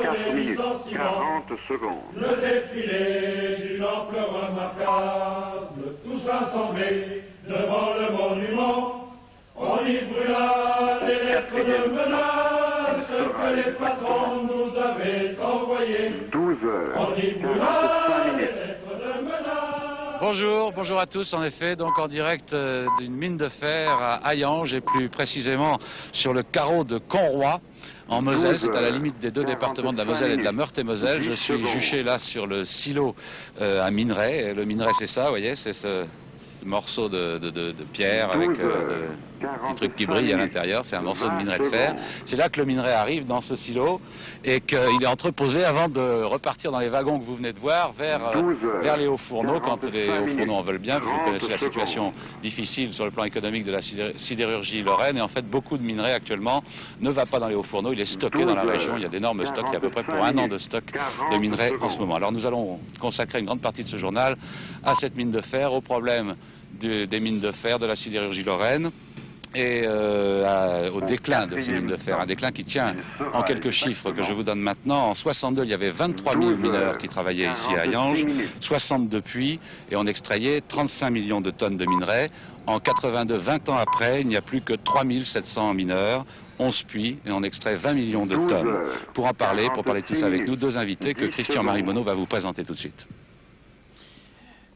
4 minutes, 40 secondes. Le défilé d'une ampleur remarquable, tous rassemblés devant le monument, on y brûla les lettres de menace que les patrons nous avaient envoyées. 12 heures, On y 45 brûla Bonjour, bonjour à tous. En effet, donc en direct euh, d'une mine de fer à Hayange et plus précisément sur le carreau de Conroy en Moselle. C'est à la limite des deux départements de la Moselle et de la Meurthe-et-Moselle. Je suis juché là sur le silo euh, à minerai. Le minerai, c'est ça, vous voyez, c'est ce, ce morceau de, de- de- de pierre avec euh, de- petit truc qui brille à l'intérieur, c'est un morceau de minerai de fer. C'est là que le minerai arrive dans ce silo et qu'il est entreposé avant de repartir dans les wagons que vous venez de voir vers, euh, 12 heures, vers les hauts fourneaux quand 45 les hauts fourneaux en veulent bien. Vous 30 connaissez la situation difficile sur le plan économique de la sidé- sidérurgie lorraine et en fait beaucoup de minerai actuellement ne va pas dans les hauts fourneaux, il est stocké dans la 12 heures, région. Il y a d'énormes stocks, il y a à peu près pour 45 un an de stock de minerai en ce moment. Alors nous allons consacrer une grande partie de ce journal à cette mine de fer, au problème des mines de fer, de la sidérurgie lorraine et euh, à- au déclin de ces mines de fer. Un déclin qui tient en quelques chiffres que je vous donne maintenant. En 62, il y avait 23 000 mineurs qui travaillaient ici à Yange, 62 puits, et on extrayait 35 millions de tonnes de minerais. En 82, 20 ans après, il n'y a plus que 3 700 mineurs. 11 puits et on extrait 20 millions de 12 tonnes. Pour en parler, pour parler de tout ça avec nous, 46 deux invités que 10 Christian Maribono va vous présenter tout de suite.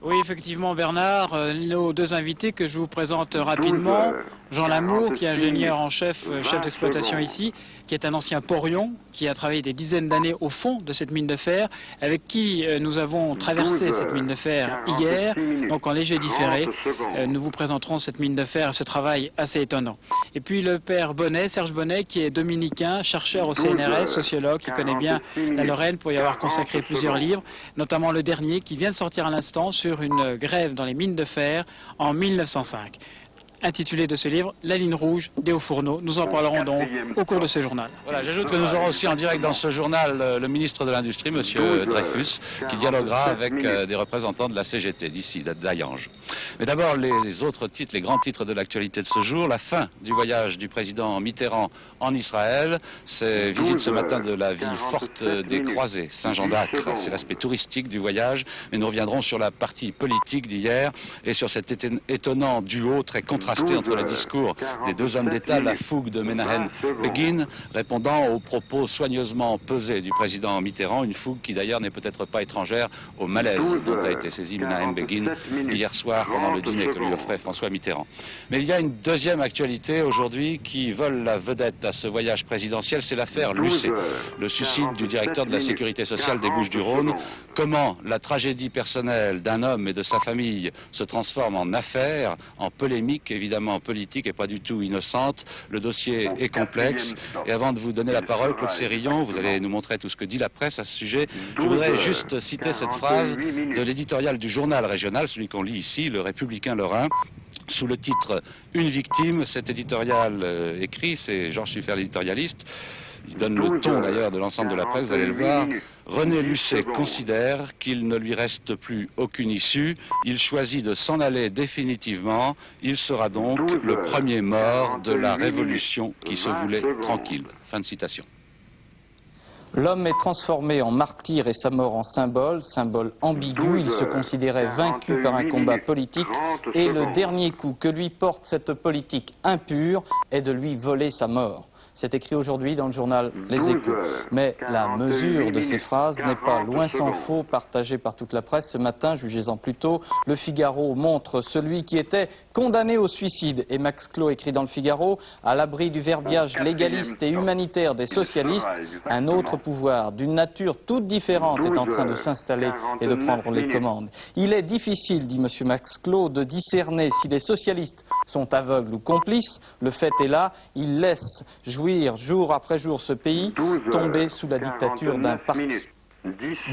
Oui, effectivement, Bernard, euh, nos deux invités que je vous présente rapidement. Jean Lamour, qui est ingénieur en chef, euh, chef d'exploitation ici, qui est un ancien porion, qui a travaillé des dizaines d'années au fond de cette mine de fer, avec qui euh, nous avons traversé cette mine de fer hier, donc en léger différé. Euh, Nous vous présenterons cette mine de fer ce travail assez étonnant. Et puis le père Bonnet, Serge Bonnet, qui est dominicain, chercheur au CNRS, sociologue, qui connaît bien la Lorraine pour y avoir consacré plusieurs livres, notamment le dernier qui vient de sortir à l'instant sur une grève dans les mines de fer en 1905. Intitulé de ce livre La ligne rouge des hauts fourneaux. Nous en parlerons donc au cours de ce journal. Voilà, j'ajoute que nous aurons aussi en direct dans ce journal euh, le ministre de l'Industrie, Monsieur Dreyfus, qui dialoguera avec euh, des représentants de la CGT d'ici, d'Ayange. Mais d'abord, les autres titres, les grands titres de l'actualité de ce jour. La fin du voyage du président Mitterrand en Israël. C'est visite ce matin de la ville forte des Croisés, Saint-Jean d'Acre. C'est l'aspect touristique du voyage. Mais nous reviendrons sur la partie politique d'hier et sur cet éton- étonnant duo très contrasté entre le discours des deux hommes d'État, la fougue de Menahem Begin, répondant aux propos soigneusement pesés du président Mitterrand, une fougue qui d'ailleurs n'est peut-être pas étrangère au malaise dont a été saisi Menahem Begin hier soir pendant le dîner que lui offrait François Mitterrand. Mais il y a une deuxième actualité aujourd'hui qui vole la vedette à ce voyage présidentiel, c'est l'affaire Lucet, le suicide du directeur de la sécurité sociale des Bouches-du-Rhône. Comment la tragédie personnelle d'un homme et de sa famille se transforme en affaire, en polémique, évidemment politique et pas du tout innocente. Le dossier est complexe. Et avant de vous donner la parole, Claude Sérillon, vous allez nous montrer tout ce que dit la presse à ce sujet. Je voudrais juste citer cette phrase de l'éditorial du journal régional, celui qu'on lit ici, le Républicain Lorrain, sous le titre Une victime. Cet éditorial euh, écrit, c'est Georges Suffer, l'éditorialiste. Il donne le ton d'ailleurs de l'ensemble de la presse, vous allez le voir. René Lucet considère qu'il ne lui reste plus aucune issue. Il choisit de s'en aller définitivement. Il sera donc le premier mort de la révolution qui se voulait tranquille. Fin de citation. L'homme est transformé en martyr et sa mort en symbole, symbole ambigu. Il se considérait vaincu par un combat politique et le dernier coup que lui porte cette politique impure est de lui voler sa mort. C'est écrit aujourd'hui dans le journal Les Échos. Mais la mesure de ces phrases n'est pas loin s'en faut partagée par toute la presse. Ce matin, jugez-en plus tôt, le Figaro montre celui qui était condamné au suicide. Et Max Clos écrit dans le Figaro, à l'abri du verbiage légaliste et humanitaire des socialistes, un autre pouvoir d'une nature toute différente est en train de s'installer et de prendre les commandes. Il est difficile, dit M. Max Clos, de discerner si les socialistes sont aveugles ou complices. Le fait est là, ils laissent jour après jour ce pays tomber sous la dictature d'un parti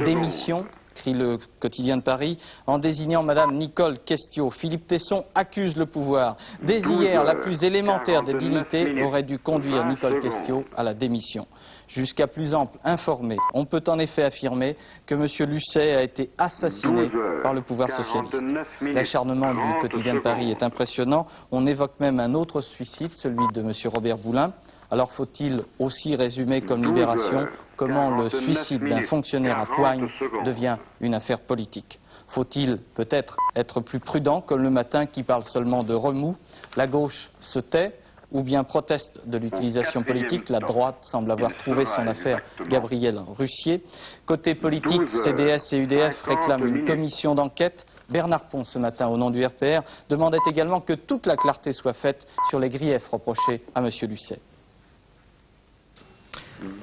d'émission crie le quotidien de Paris, en désignant Madame Nicole Questiot. Philippe Tesson accuse le pouvoir. Dès hier, la plus élémentaire des dignités aurait dû conduire Nicole Questiot à la démission. Jusqu'à plus ample informé, on peut en effet affirmer que M. Lucet a été assassiné par le pouvoir socialiste. L'acharnement du quotidien de Paris est impressionnant. On évoque même un autre suicide, celui de M. Robert Boulin. Alors faut-il aussi résumer comme libération comment le suicide d'un fonctionnaire à Poigne devient une affaire politique? Faut-il peut-être être plus prudent comme le matin qui parle seulement de remous? La gauche se tait ou bien proteste de l'utilisation politique? La droite semble avoir trouvé son affaire Gabriel Russier. Côté politique, CDS et UDF réclament une commission d'enquête. Bernard Pont, ce matin, au nom du RPR, demandait également que toute la clarté soit faite sur les griefs reprochés à M. Lucet.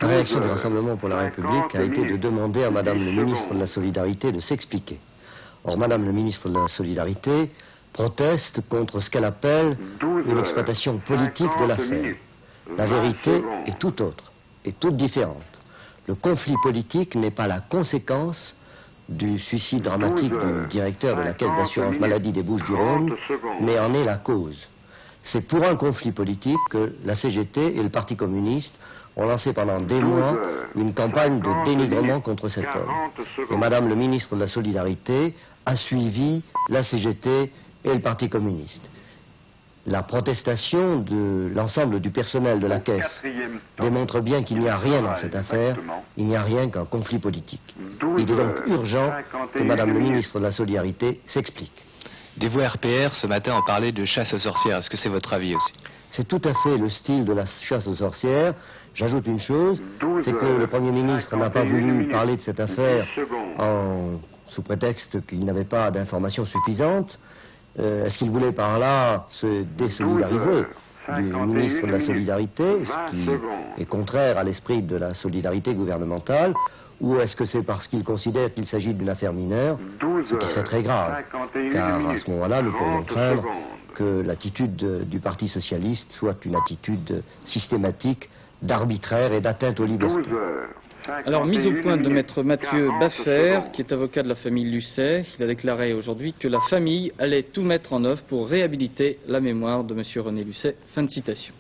La réaction du Rassemblement pour la République a été de demander à Madame le ministre de la Solidarité de s'expliquer. Or, Madame le ministre de la Solidarité proteste contre ce qu'elle appelle une exploitation politique de l'affaire. La vérité est tout autre, et toute différente. Le conflit politique n'est pas la conséquence du suicide dramatique du directeur de la caisse d'assurance maladie des Bouches-du-Rhône, mais en est la cause. C'est pour un conflit politique que la CGT et le Parti communiste ont lancé pendant des mois une campagne de dénigrement contre cet homme. Et Madame le ministre de la Solidarité a suivi la CGT et le Parti communiste. La protestation de l'ensemble du personnel de la Caisse démontre bien qu'il n'y a rien dans cette affaire, il n'y a rien qu'un conflit politique. Il est donc urgent que Madame le ministre de la Solidarité s'explique. Des voix RPR ce matin ont parlé de chasse aux sorcières. Est-ce que c'est votre avis aussi? C'est tout à fait le style de la chasse aux sorcières. J'ajoute une chose, c'est que le Premier ministre n'a pas voulu parler de cette affaire sous prétexte qu'il n'avait pas d'informations suffisantes. Euh, est-ce qu'il voulait par là se désolidariser du ministre de la Solidarité, ce qui est contraire à l'esprit de la solidarité gouvernementale, ou est-ce que c'est parce qu'il considère qu'il s'agit d'une affaire mineure, ce qui serait très grave, car à ce moment-là, nous pourrions craindre que l'attitude du Parti socialiste soit une attitude systématique d'arbitraire et d'atteinte aux libertés. Alors, mise au point de maître Mathieu Baffer, qui est avocat de la famille Lucet, il a déclaré aujourd'hui que la famille allait tout mettre en œuvre pour réhabiliter la mémoire de M. René Lucet. Fin de citation.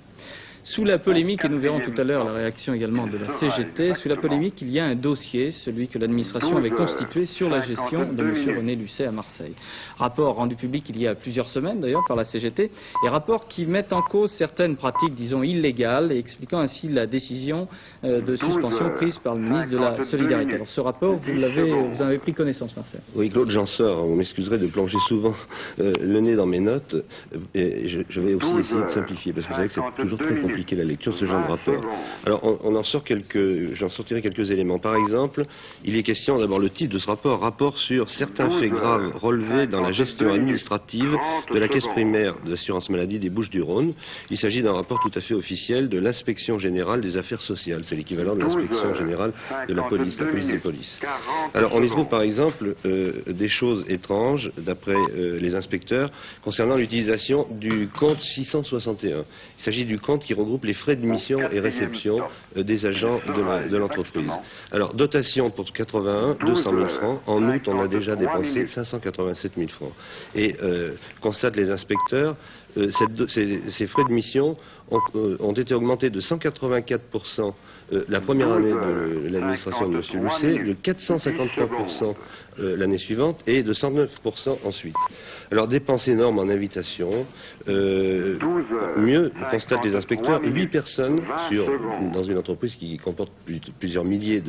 Sous la polémique, et nous verrons tout à l'heure la réaction également de la CGT, sous la polémique, il y a un dossier, celui que l'administration avait constitué sur la gestion de M. René Lucet à Marseille. Rapport rendu public il y a plusieurs semaines d'ailleurs par la CGT, et rapport qui met en cause certaines pratiques, disons, illégales, et expliquant ainsi la décision euh, de suspension prise par le ministre de la Solidarité. Alors ce rapport, vous, l'avez, vous en avez pris connaissance, Marcel Oui, Claude, j'en sors. Vous m'excuserez de plonger souvent euh, le nez dans mes notes, et je, vais aussi essayer de simplifier, parce que vous savez que c'est toujours très compliqué la lecture de ce genre de rapport. Alors, on, en sort quelques, j'en sortirai quelques éléments. Par exemple, il est question d'abord le titre de ce rapport, rapport sur certains faits graves relevés dans la gestion administrative de la caisse primaire d'assurance maladie des Bouches-du-Rhône. Il s'agit d'un rapport tout à fait officiel de l'inspection générale des affaires sociales. C'est l'équivalent de l'inspection générale de la police, la police des polices. Alors, on y trouve par exemple euh, des choses étranges, d'après euh, les inspecteurs, concernant l'utilisation du compte 661. Il s'agit du compte qui regroupe les frais de mission et réception euh, des agents de l'entreprise. Alors, dotation pour 81, 200 000 francs. En août, on a déjà dépensé 587 000 francs. Et euh, constatent les inspecteurs, euh, ces, frais de mission ont, été augmentés de 184% la première année de l'administration de M. Lucet, de 453% l'année suivante et de 109% ensuite. Alors, dépenses énormes en invitation. mieux, constatent les inspecteurs, 8 personnes sur, dans une entreprise qui comporte plusieurs milliers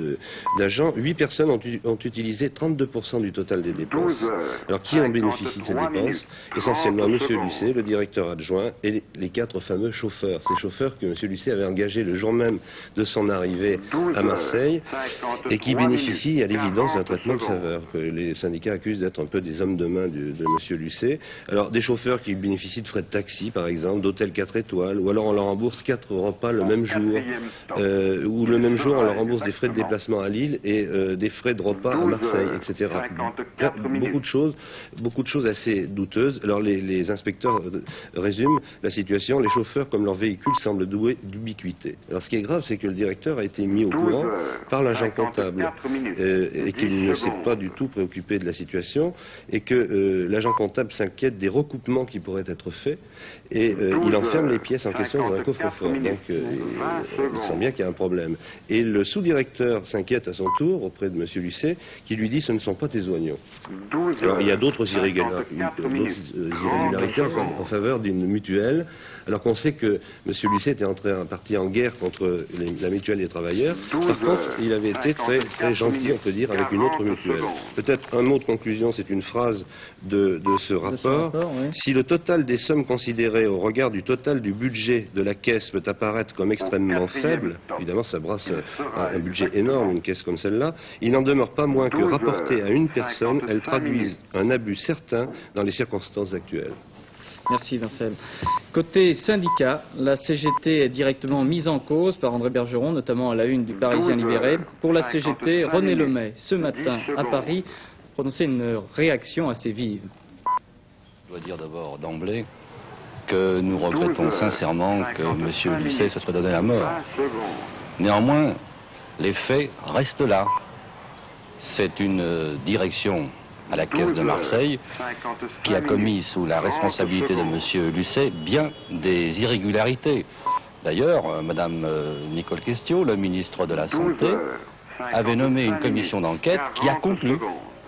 d'agents, 8 personnes ont, ont utilisé 32% du total des dépenses. Alors qui en bénéficie de ces dépenses? Essentiellement M. Lucet, le directeur adjoint, et les quatre fameux chauffeurs. Ces chauffeurs que M. Lucet avait engagés le jour même de son arrivée à Marseille et qui bénéficient à l'évidence d'un traitement de faveur que les syndicats accusent d'être un peu des hommes de main de, de M. Lucet. Alors des chauffeurs qui bénéficient de frais de taxi par exemple, d'hôtels 4 étoiles, ou alors on leur rembourse quatre repas le même jour, euh, ou le même jour on leur rembourse des frais de déplacement à Lille et euh, des frais de repas à Marseille, etc. Beaucoup de choses, beaucoup de choses assez douteuses. Alors les, inspecteurs euh, résument la situation. Les chauffeurs, comme leur véhicule, semblent doués d'ubiquité. Alors ce qui est grave, c'est que le directeur a été mis au courant par l'agent comptable et qu'il ne s'est pas du tout préoccupé de la situation et que l'agent comptable s'inquiète des recoupements qui pourraient être faits et il enferme les pièces en question dans un coffre-fort. Donc euh, il sent bien qu'il y a un problème. Et le sous-directeur s'inquiète à son tour auprès de M. Lucet, qui lui dit ce ne sont pas tes oignons. Alors il y a d'autres irrégularités en, faveur d'une mutuelle, alors qu'on sait que M. Lucet était entré en partie en guerre contre la mutuelle des travailleurs. Par contre, il avait été très, très gentil, on peut dire, avec une autre mutuelle. Peut-être un mot de conclusion, c'est une phrase de, ce rapport. Si le total des sommes considérées au regard du total du budget de la caisse peut apparaître comme extrêmement faible, évidemment ça brasse un, budget énorme, une caisse comme celle-là, il n'en demeure pas moins que rapporté à une personne, elle traduise un abus certain dans les circonstances actuelles. Merci Vincent. Côté syndicat, la CGT est directement mise en cause par André Bergeron, notamment à la une du Parisien libéré. Pour la CGT, René Lemay, ce matin à Paris, prononçait une réaction assez vive. Je dois dire d'abord d'emblée que nous regrettons sincèrement que M. Lucet se soit donné la mort. Néanmoins, les faits restent là. C'est une direction à la Caisse de Marseille, qui a commis sous la responsabilité de M. Lucet bien des irrégularités. D'ailleurs, euh, Mme euh, Nicole Questio, le ministre de la Santé, avait nommé une commission d'enquête qui a conclu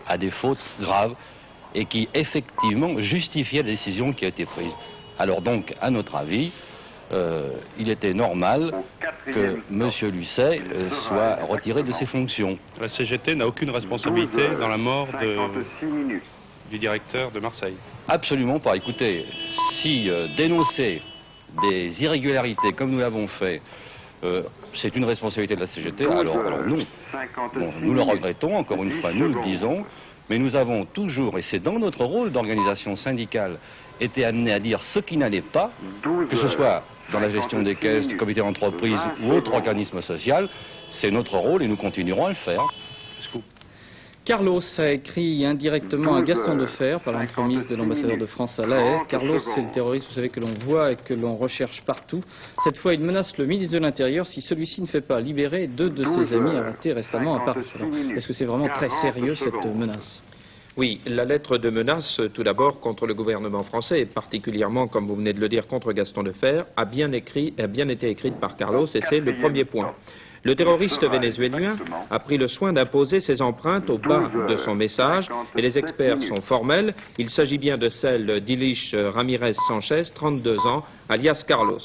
à des fautes graves et qui effectivement justifiait la décision qui a été prise. Alors donc, à notre avis, euh, il était normal que M. Lucet euh, soit retiré de ses fonctions. La CGT n'a aucune responsabilité dans la mort du directeur de Marseille Absolument pas. Écoutez, si euh, dénoncer des irrégularités comme nous l'avons fait, c'est une responsabilité de la CGT, alors, non. nous le regrettons, encore une fois, nous le disons, mais nous avons toujours, et c'est dans notre rôle d'organisation syndicale, été amenés à dire ce qui n'allait pas, que ce soit dans la gestion des caisses, du comité d'entreprise ou autre organisme social, c'est notre rôle et nous continuerons à le faire. Carlos a écrit indirectement à Gaston Defer par l'entremise de l'ambassadeur de France à La Haye. Carlos, c'est le terroriste, vous savez, que l'on voit et que l'on recherche partout. Cette fois, il menace le ministre de l'Intérieur si celui-ci ne fait pas libérer deux de ses amis arrêtés récemment à Paris. Est-ce que c'est vraiment très sérieux cette menace? Oui, la lettre de menace, tout d'abord, contre le gouvernement français, et particulièrement, comme vous venez de le dire, contre Gaston Defer, a bien, écrit, a bien été écrite par Carlos, et c'est le premier point. Le terroriste vénézuélien a pris le soin d'imposer ses empreintes au bas de son message, et les experts sont formels. Il s'agit bien de celle d'Ilish Ramirez Sanchez, 32 ans, alias Carlos.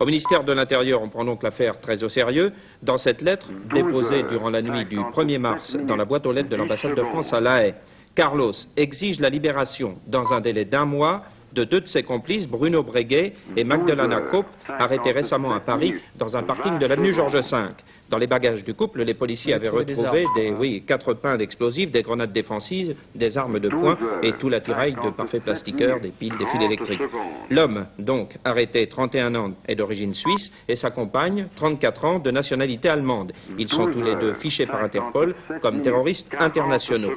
Au ministère de l'Intérieur, on prend donc l'affaire très au sérieux. Dans cette lettre, déposée durant la nuit du 1er mars dans la boîte aux lettres de l'ambassade de France à La Haye, Carlos exige la libération dans un délai d'un mois de deux de ses complices, Bruno Breguet et Magdalena Kopp, arrêtés récemment à Paris dans un parking de l'avenue Georges V. Dans les bagages du couple, les policiers avaient retrouvé des, oui, quatre pains d'explosifs, des grenades défensives, des armes de poing et tout l'attirail de parfaits plastiqueurs, des piles, des fils électriques. L'homme, donc, arrêté 31 ans, est d'origine suisse et sa compagne, 34 ans, de nationalité allemande. Ils sont tous les deux fichés par Interpol comme terroristes internationaux.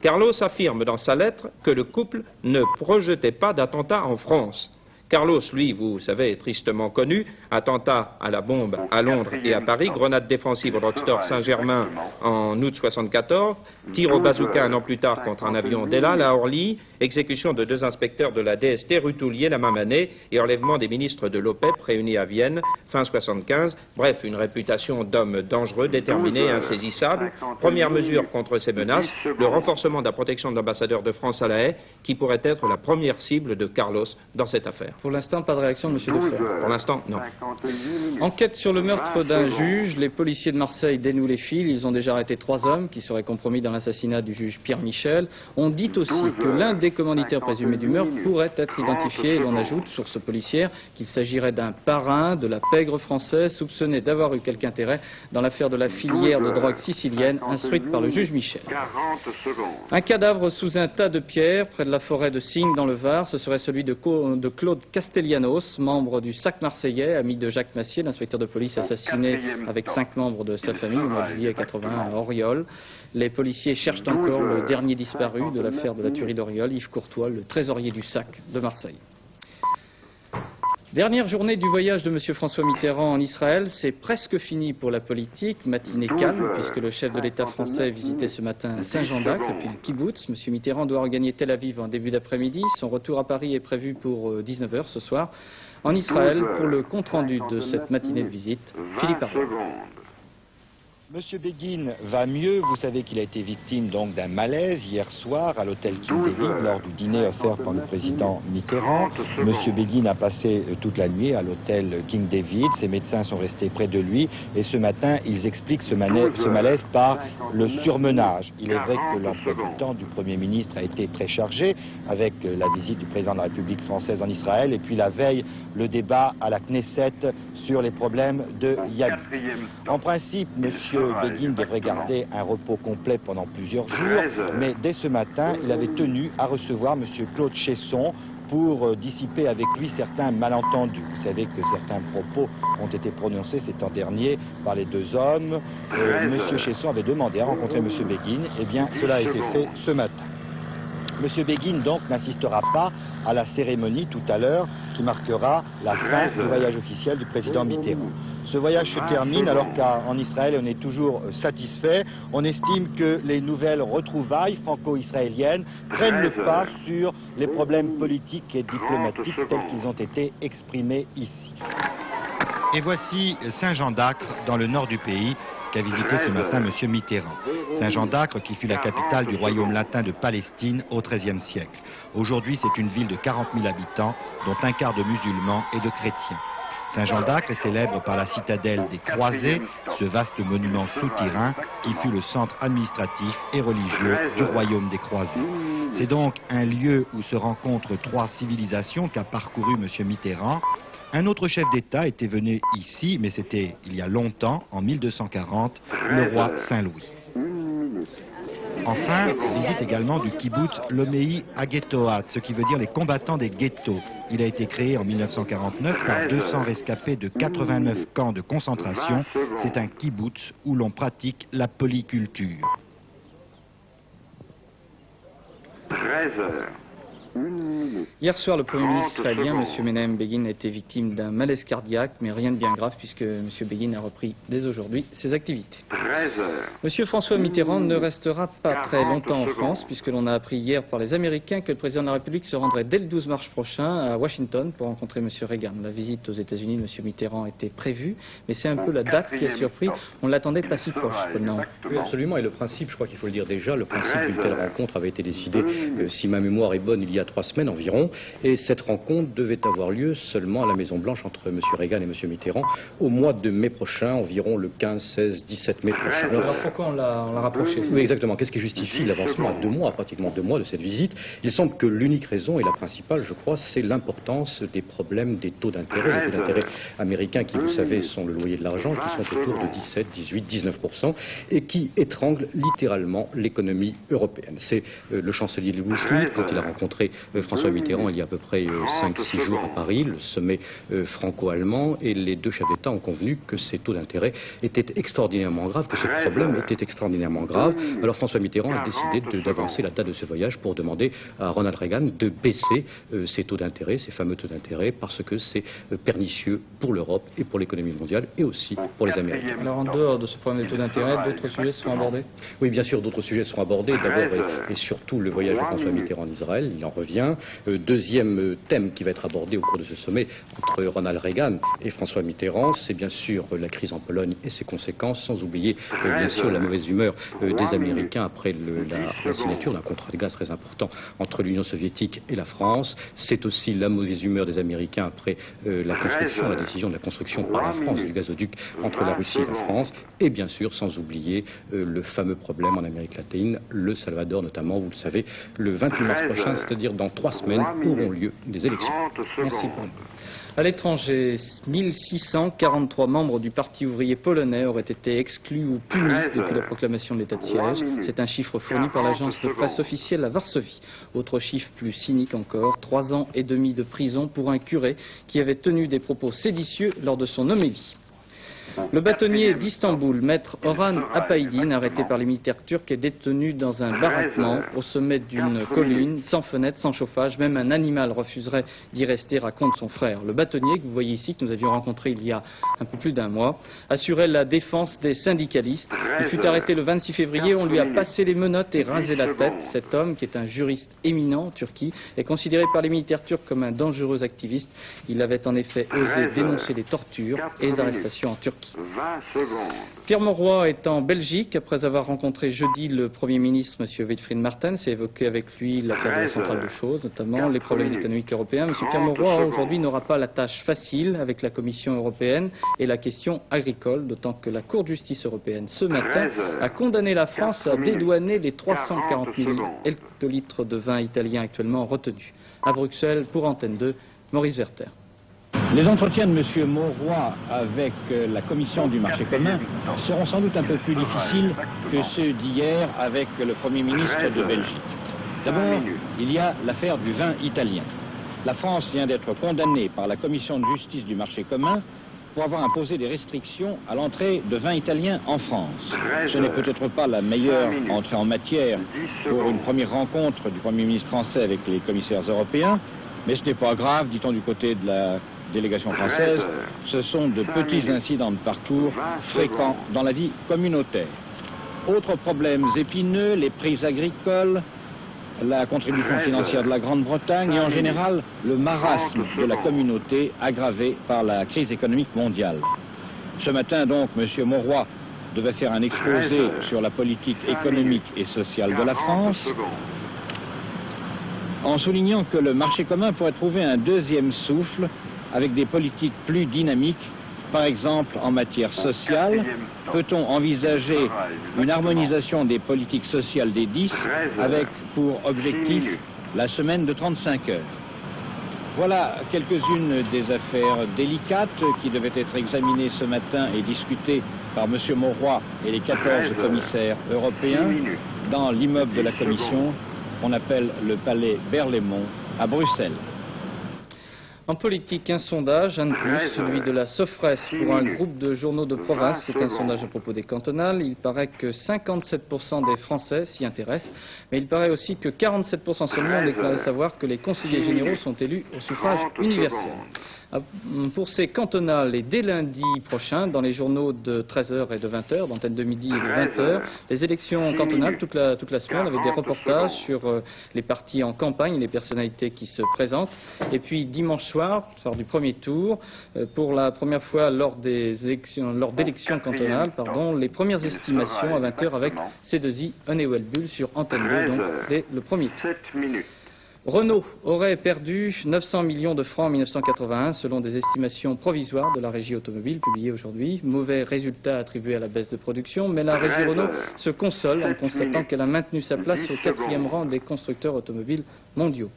Carlos affirme dans sa lettre que le couple ne projetait pas d'attentat en France. Carlos, lui, vous savez, est tristement connu. Attentat à la bombe à Londres et à Paris, grenade défensive au Rockstore Saint-Germain en août 74, tir au bazooka un an plus tard contre un avion d'Elal à Orly, exécution de deux inspecteurs de la DST rue Toulier la même année et enlèvement des ministres de l'OPEP réunis à Vienne fin 75. Bref, une réputation d'homme dangereux, déterminé et insaisissable. Première mesure contre ces menaces, le renforcement de la protection de l'ambassadeur de France à La Haye, qui pourrait être la première cible de Carlos dans cette affaire. Pour l'instant, pas de réaction de M. Defer. Pour l'instant, non. Enquête sur le meurtre d'un juge. Les policiers de Marseille dénouent les fils. Ils ont déjà arrêté trois hommes qui seraient compromis dans l'assassinat du juge Pierre Michel. On dit aussi que l'un des commanditaires présumés du meurtre pourrait être identifié. Et l'on ajoute, source policière, qu'il s'agirait d'un parrain de la pègre française soupçonné d'avoir eu quelque intérêt dans l'affaire de la filière de drogue sicilienne instruite par le juge Michel. Un cadavre sous un tas de pierres près de la forêt de Signes dans le Var. Ce serait celui de, de Claude Castellanos, membre du SAC marseillais, ami de Jacques Massier, l'inspecteur de police assassiné avec cinq membres de sa famille au mois de juillet 81 à Oriol. Les policiers cherchent encore le dernier disparu de l'affaire de la tuerie d'Oriol, Yves Courtois, le trésorier du SAC de Marseille. Dernière journée du voyage de M. François Mitterrand en Israël, c'est presque fini pour la politique, matinée calme, puisque le chef de l'État français visitait ce matin Saint-Jean d'Acre, puis le kibbutz. M. Mitterrand doit regagner Tel Aviv en début d'après-midi. Son retour à Paris est prévu pour 19h euh, ce soir. En Israël, pour le compte-rendu de cette matinée de visite, Philippe Arnaud. Monsieur Begin va mieux. Vous savez qu'il a été victime donc d'un malaise hier soir à l'hôtel King David lors du dîner offert par le président Mitterrand. Monsieur Begin a passé euh, toute la nuit à l'hôtel King David. Ses médecins sont restés près de lui et ce matin, ils expliquent ce, ce malaise par le surmenage. Il est vrai que l'emploi du temps du Premier ministre a été très chargé avec euh, la visite du président de la République française en Israël et puis la veille, le débat à la Knesset sur les problèmes de Yabit. En principe, Monsieur M. Begin devrait garder un repos complet pendant plusieurs jours, mais dès ce matin, il avait tenu à recevoir M. Claude Chesson pour euh, dissiper avec lui certains malentendus. Vous savez que certains propos ont été prononcés ces temps derniers par les deux hommes. Euh, M. Chesson avait demandé à rencontrer M. Begin. Eh bien, cela a été fait ce matin. M. Begin, donc, n'assistera pas à la cérémonie tout à l'heure qui marquera la fin du voyage officiel du président Mitterrand. Ce voyage se termine alors qu'en Israël on est toujours euh, satisfait. On estime que les nouvelles retrouvailles franco-israéliennes prennent le pas sur les problèmes politiques et diplomatiques tels qu'ils ont été exprimés ici. Et voici Saint-Jean d'Acre dans le nord du pays qu'a visité ce matin M. Mitterrand. Saint-Jean d'Acre qui fut la capitale du royaume latin de Palestine au XIIIe siècle. Aujourd'hui c'est une ville de 40 000 habitants dont un quart de musulmans et de chrétiens. Saint-Jean d'Acre est célèbre par la citadelle des Croisés, ce vaste monument souterrain qui fut le centre administratif et religieux du royaume des Croisés. C'est donc un lieu où se rencontrent trois civilisations qu'a parcouru M. Mitterrand. Un autre chef d'État était venu ici, mais c'était il y a longtemps, en 1240, le roi Saint-Louis. Enfin, visite également du kibbutz Lomei Agetoat, ce qui veut dire les combattants des ghettos. Il a été créé en 1949 par 200 rescapés de 89 camps de concentration. C'est un kibbutz où l'on pratique la polyculture. 13 heures. Hier soir, le Premier ministre israélien, M. Menahem Begin, a été victime d'un malaise cardiaque, mais rien de bien grave puisque M. Begin a repris dès aujourd'hui ses activités. 13 heures. M. François Mitterrand ne restera pas très longtemps en France puisque l'on a appris hier par les Américains que le président de la République se rendrait dès le 12 mars prochain à Washington pour rencontrer M. Reagan. La visite aux États-Unis de M. Mitterrand était prévue, mais c'est un peu la date qui a surpris. On ne l'attendait pas si proche. Oui, absolument. Et le principe, je crois qu'il faut le dire déjà, le principe d'une telle rencontre avait été décidé, euh, si ma mémoire est bonne, il y a trois semaines environ, et cette rencontre devait avoir lieu seulement à la Maison-Blanche entre M. Reagan et M. Mitterrand au mois de mai prochain, environ le 15, 16, 17 mai prochain. Alors, pourquoi on l'a rapproché Oui, exactement. Qu'est-ce qui justifie l'avancement à deux mois, pratiquement deux mois de cette visite? Il semble que l'unique raison, et la principale, je crois, c'est l'importance des problèmes des taux d'intérêt, les taux d'intérêt américains qui, vous savez, sont le loyer de l'argent, qui sont autour de 17, 18, 19% et qui étranglent littéralement l'économie européenne. C'est euh, le chancelier Louis quand il a rencontré euh, François Mitterrand il y a à peu près 5-6 euh, jours à Paris, le sommet euh, franco-allemand, et les deux chefs d'État ont convenu que ces taux d'intérêt étaient extraordinairement graves, que ce problème était extraordinairement grave. Alors François Mitterrand a décidé d'avancer la date de ce voyage pour demander à Ronald Reagan de baisser ces taux d'intérêt, ces fameux taux d'intérêt, parce que c'est pernicieux pour l'Europe et pour l'économie mondiale et aussi pour les Américains. Alors en dehors de ce problème des taux d'intérêt, d'autres sujets seront abordés? Oui, bien sûr, d'autres sujets seront abordés. D'abord et, et, surtout le voyage de François Mitterrand en Israël, il en revient. Euh, deuxième thème qui va être abordé au cours de ce sommet entre Ronald Reagan et François Mitterrand, c'est bien sûr la crise en Pologne et ses conséquences, sans oublier euh, bien sûr la mauvaise humeur euh, des Américains après la, signature d'un contrat de gaz très important entre l'Union soviétique et la France. C'est aussi la mauvaise humeur des Américains après la construction, la décision de la construction par la France du gazoduc entre la Russie et la France. Et bien sûr, sans oublier le fameux problème en Amérique latine, le Salvador notamment, vous le savez, le 28 mars prochain, c'est-à-dire dans trois semaines, auront lieu des élections. Merci. À l'étranger, 1643 membres du Parti ouvrier polonais auraient été exclus ou punis depuis la proclamation de l'état de siège. C'est un chiffre fourni par l'agence de presse officielle à Varsovie. Autre chiffre plus cynique encore, trois ans et demi de prison pour un curé qui avait tenu des propos séditieux lors de son homélie. Le bâtonnier d'Istanbul, maître Orhan Apaydin, arrêté par les militaires turcs, est détenu dans un baraquement au sommet d'une colline, sans fenêtre, sans chauffage. Même un animal refuserait d'y rester, raconte son frère. Le bâtonnier, que vous voyez ici, que nous avions rencontré il y a un peu plus d'un mois, assurait la défense des syndicalistes. Il fut arrêté le 26 février. On lui a passé les menottes et rasé la tête. Cet homme, qui est un juriste éminent en Turquie, est considéré par les militaires turcs comme un dangereux activiste. Il avait en effet osé dénoncer les tortures et les arrestations en Turquie. France. 20 secondes. Pierre Mauroy est en Belgique après avoir rencontré jeudi le Premier ministre, M. Wilfried Martens, et évoqué avec lui l'affaire de la centrale de choses, notamment les problèmes économiques européens. M. Pierre Mauroy aujourd'hui n'aura pas la tâche facile avec la Commission européenne et la question agricole, d'autant que la Cour de justice européenne ce matin a condamné la France à dédouaner les 340 000 hectolitres de vin italien actuellement retenus. À Bruxelles, pour Antenne 2, Maurice Werther. Les entretiens de M. Mauroy avec euh, la Commission du marché commun seront sans doute un peu plus difficiles que ceux d'hier avec le Premier ministre de Belgique. D'abord, il y a l'affaire du vin italien. La France vient d'être condamnée par la Commission de justice du marché commun pour avoir imposé des restrictions à l'entrée de vin italien en France. Ce n'est peut-être pas la meilleure entrée en matière pour une première rencontre du Premier ministre français avec les commissaires européens, mais ce n'est pas grave, dit-on du côté de la délégation française, ce sont de petits incidents de parcours fréquents dans la vie communautaire. Autres problèmes épineux, les prix agricoles, la contribution financière de la Grande-Bretagne et en général le marasme de la communauté aggravé par la crise économique mondiale. Ce matin donc, M. Mauroy devait faire un exposé sur la politique économique et sociale de la France. en soulignant que le marché commun pourrait trouver un deuxième souffle avec des politiques plus dynamiques, par exemple en matière sociale. Peut-on envisager une harmonisation des politiques sociales des 10 avec pour objectif la semaine de 35 heures? Voilà quelques-unes des affaires délicates qui devaient être examinées ce matin et discutées par M. Mauroy et les 14 commissaires européens dans l'immeuble de la Commission. qu'on appelle le palais Berlaymont à Bruxelles. En politique, un sondage, un de plus, celui de la Sofres pour un groupe de journaux de province. C'est un sondage à propos des cantonales. Il paraît que 57% des Français s'y intéressent, mais il paraît aussi que 47% seulement ont déclaré savoir que les conseillers généraux sont élus au suffrage universel. Ah, pour ces cantonales et dès lundi prochain, dans les journaux de 13h et de 20h, d'antenne de midi et de 20h, les élections cantonales toute la, toute la semaine avec des reportages sur euh, les partis en campagne, les personnalités qui se présentent. Et puis dimanche soir, soir du premier tour, euh, pour la première fois lors des élections, lors d'élections cantonales, pardon, les premières estimations à 20h avec C2I, Honeywell Bull sur antenne 2, donc dès le premier tour. Renault aurait perdu 900 millions de francs en 1981 selon des estimations provisoires de la régie automobile publiées aujourd'hui. Mauvais résultat attribué à la baisse de production, mais la régie Renault se console en constatant qu'elle a maintenu sa place au quatrième rang des constructeurs automobiles mondiaux.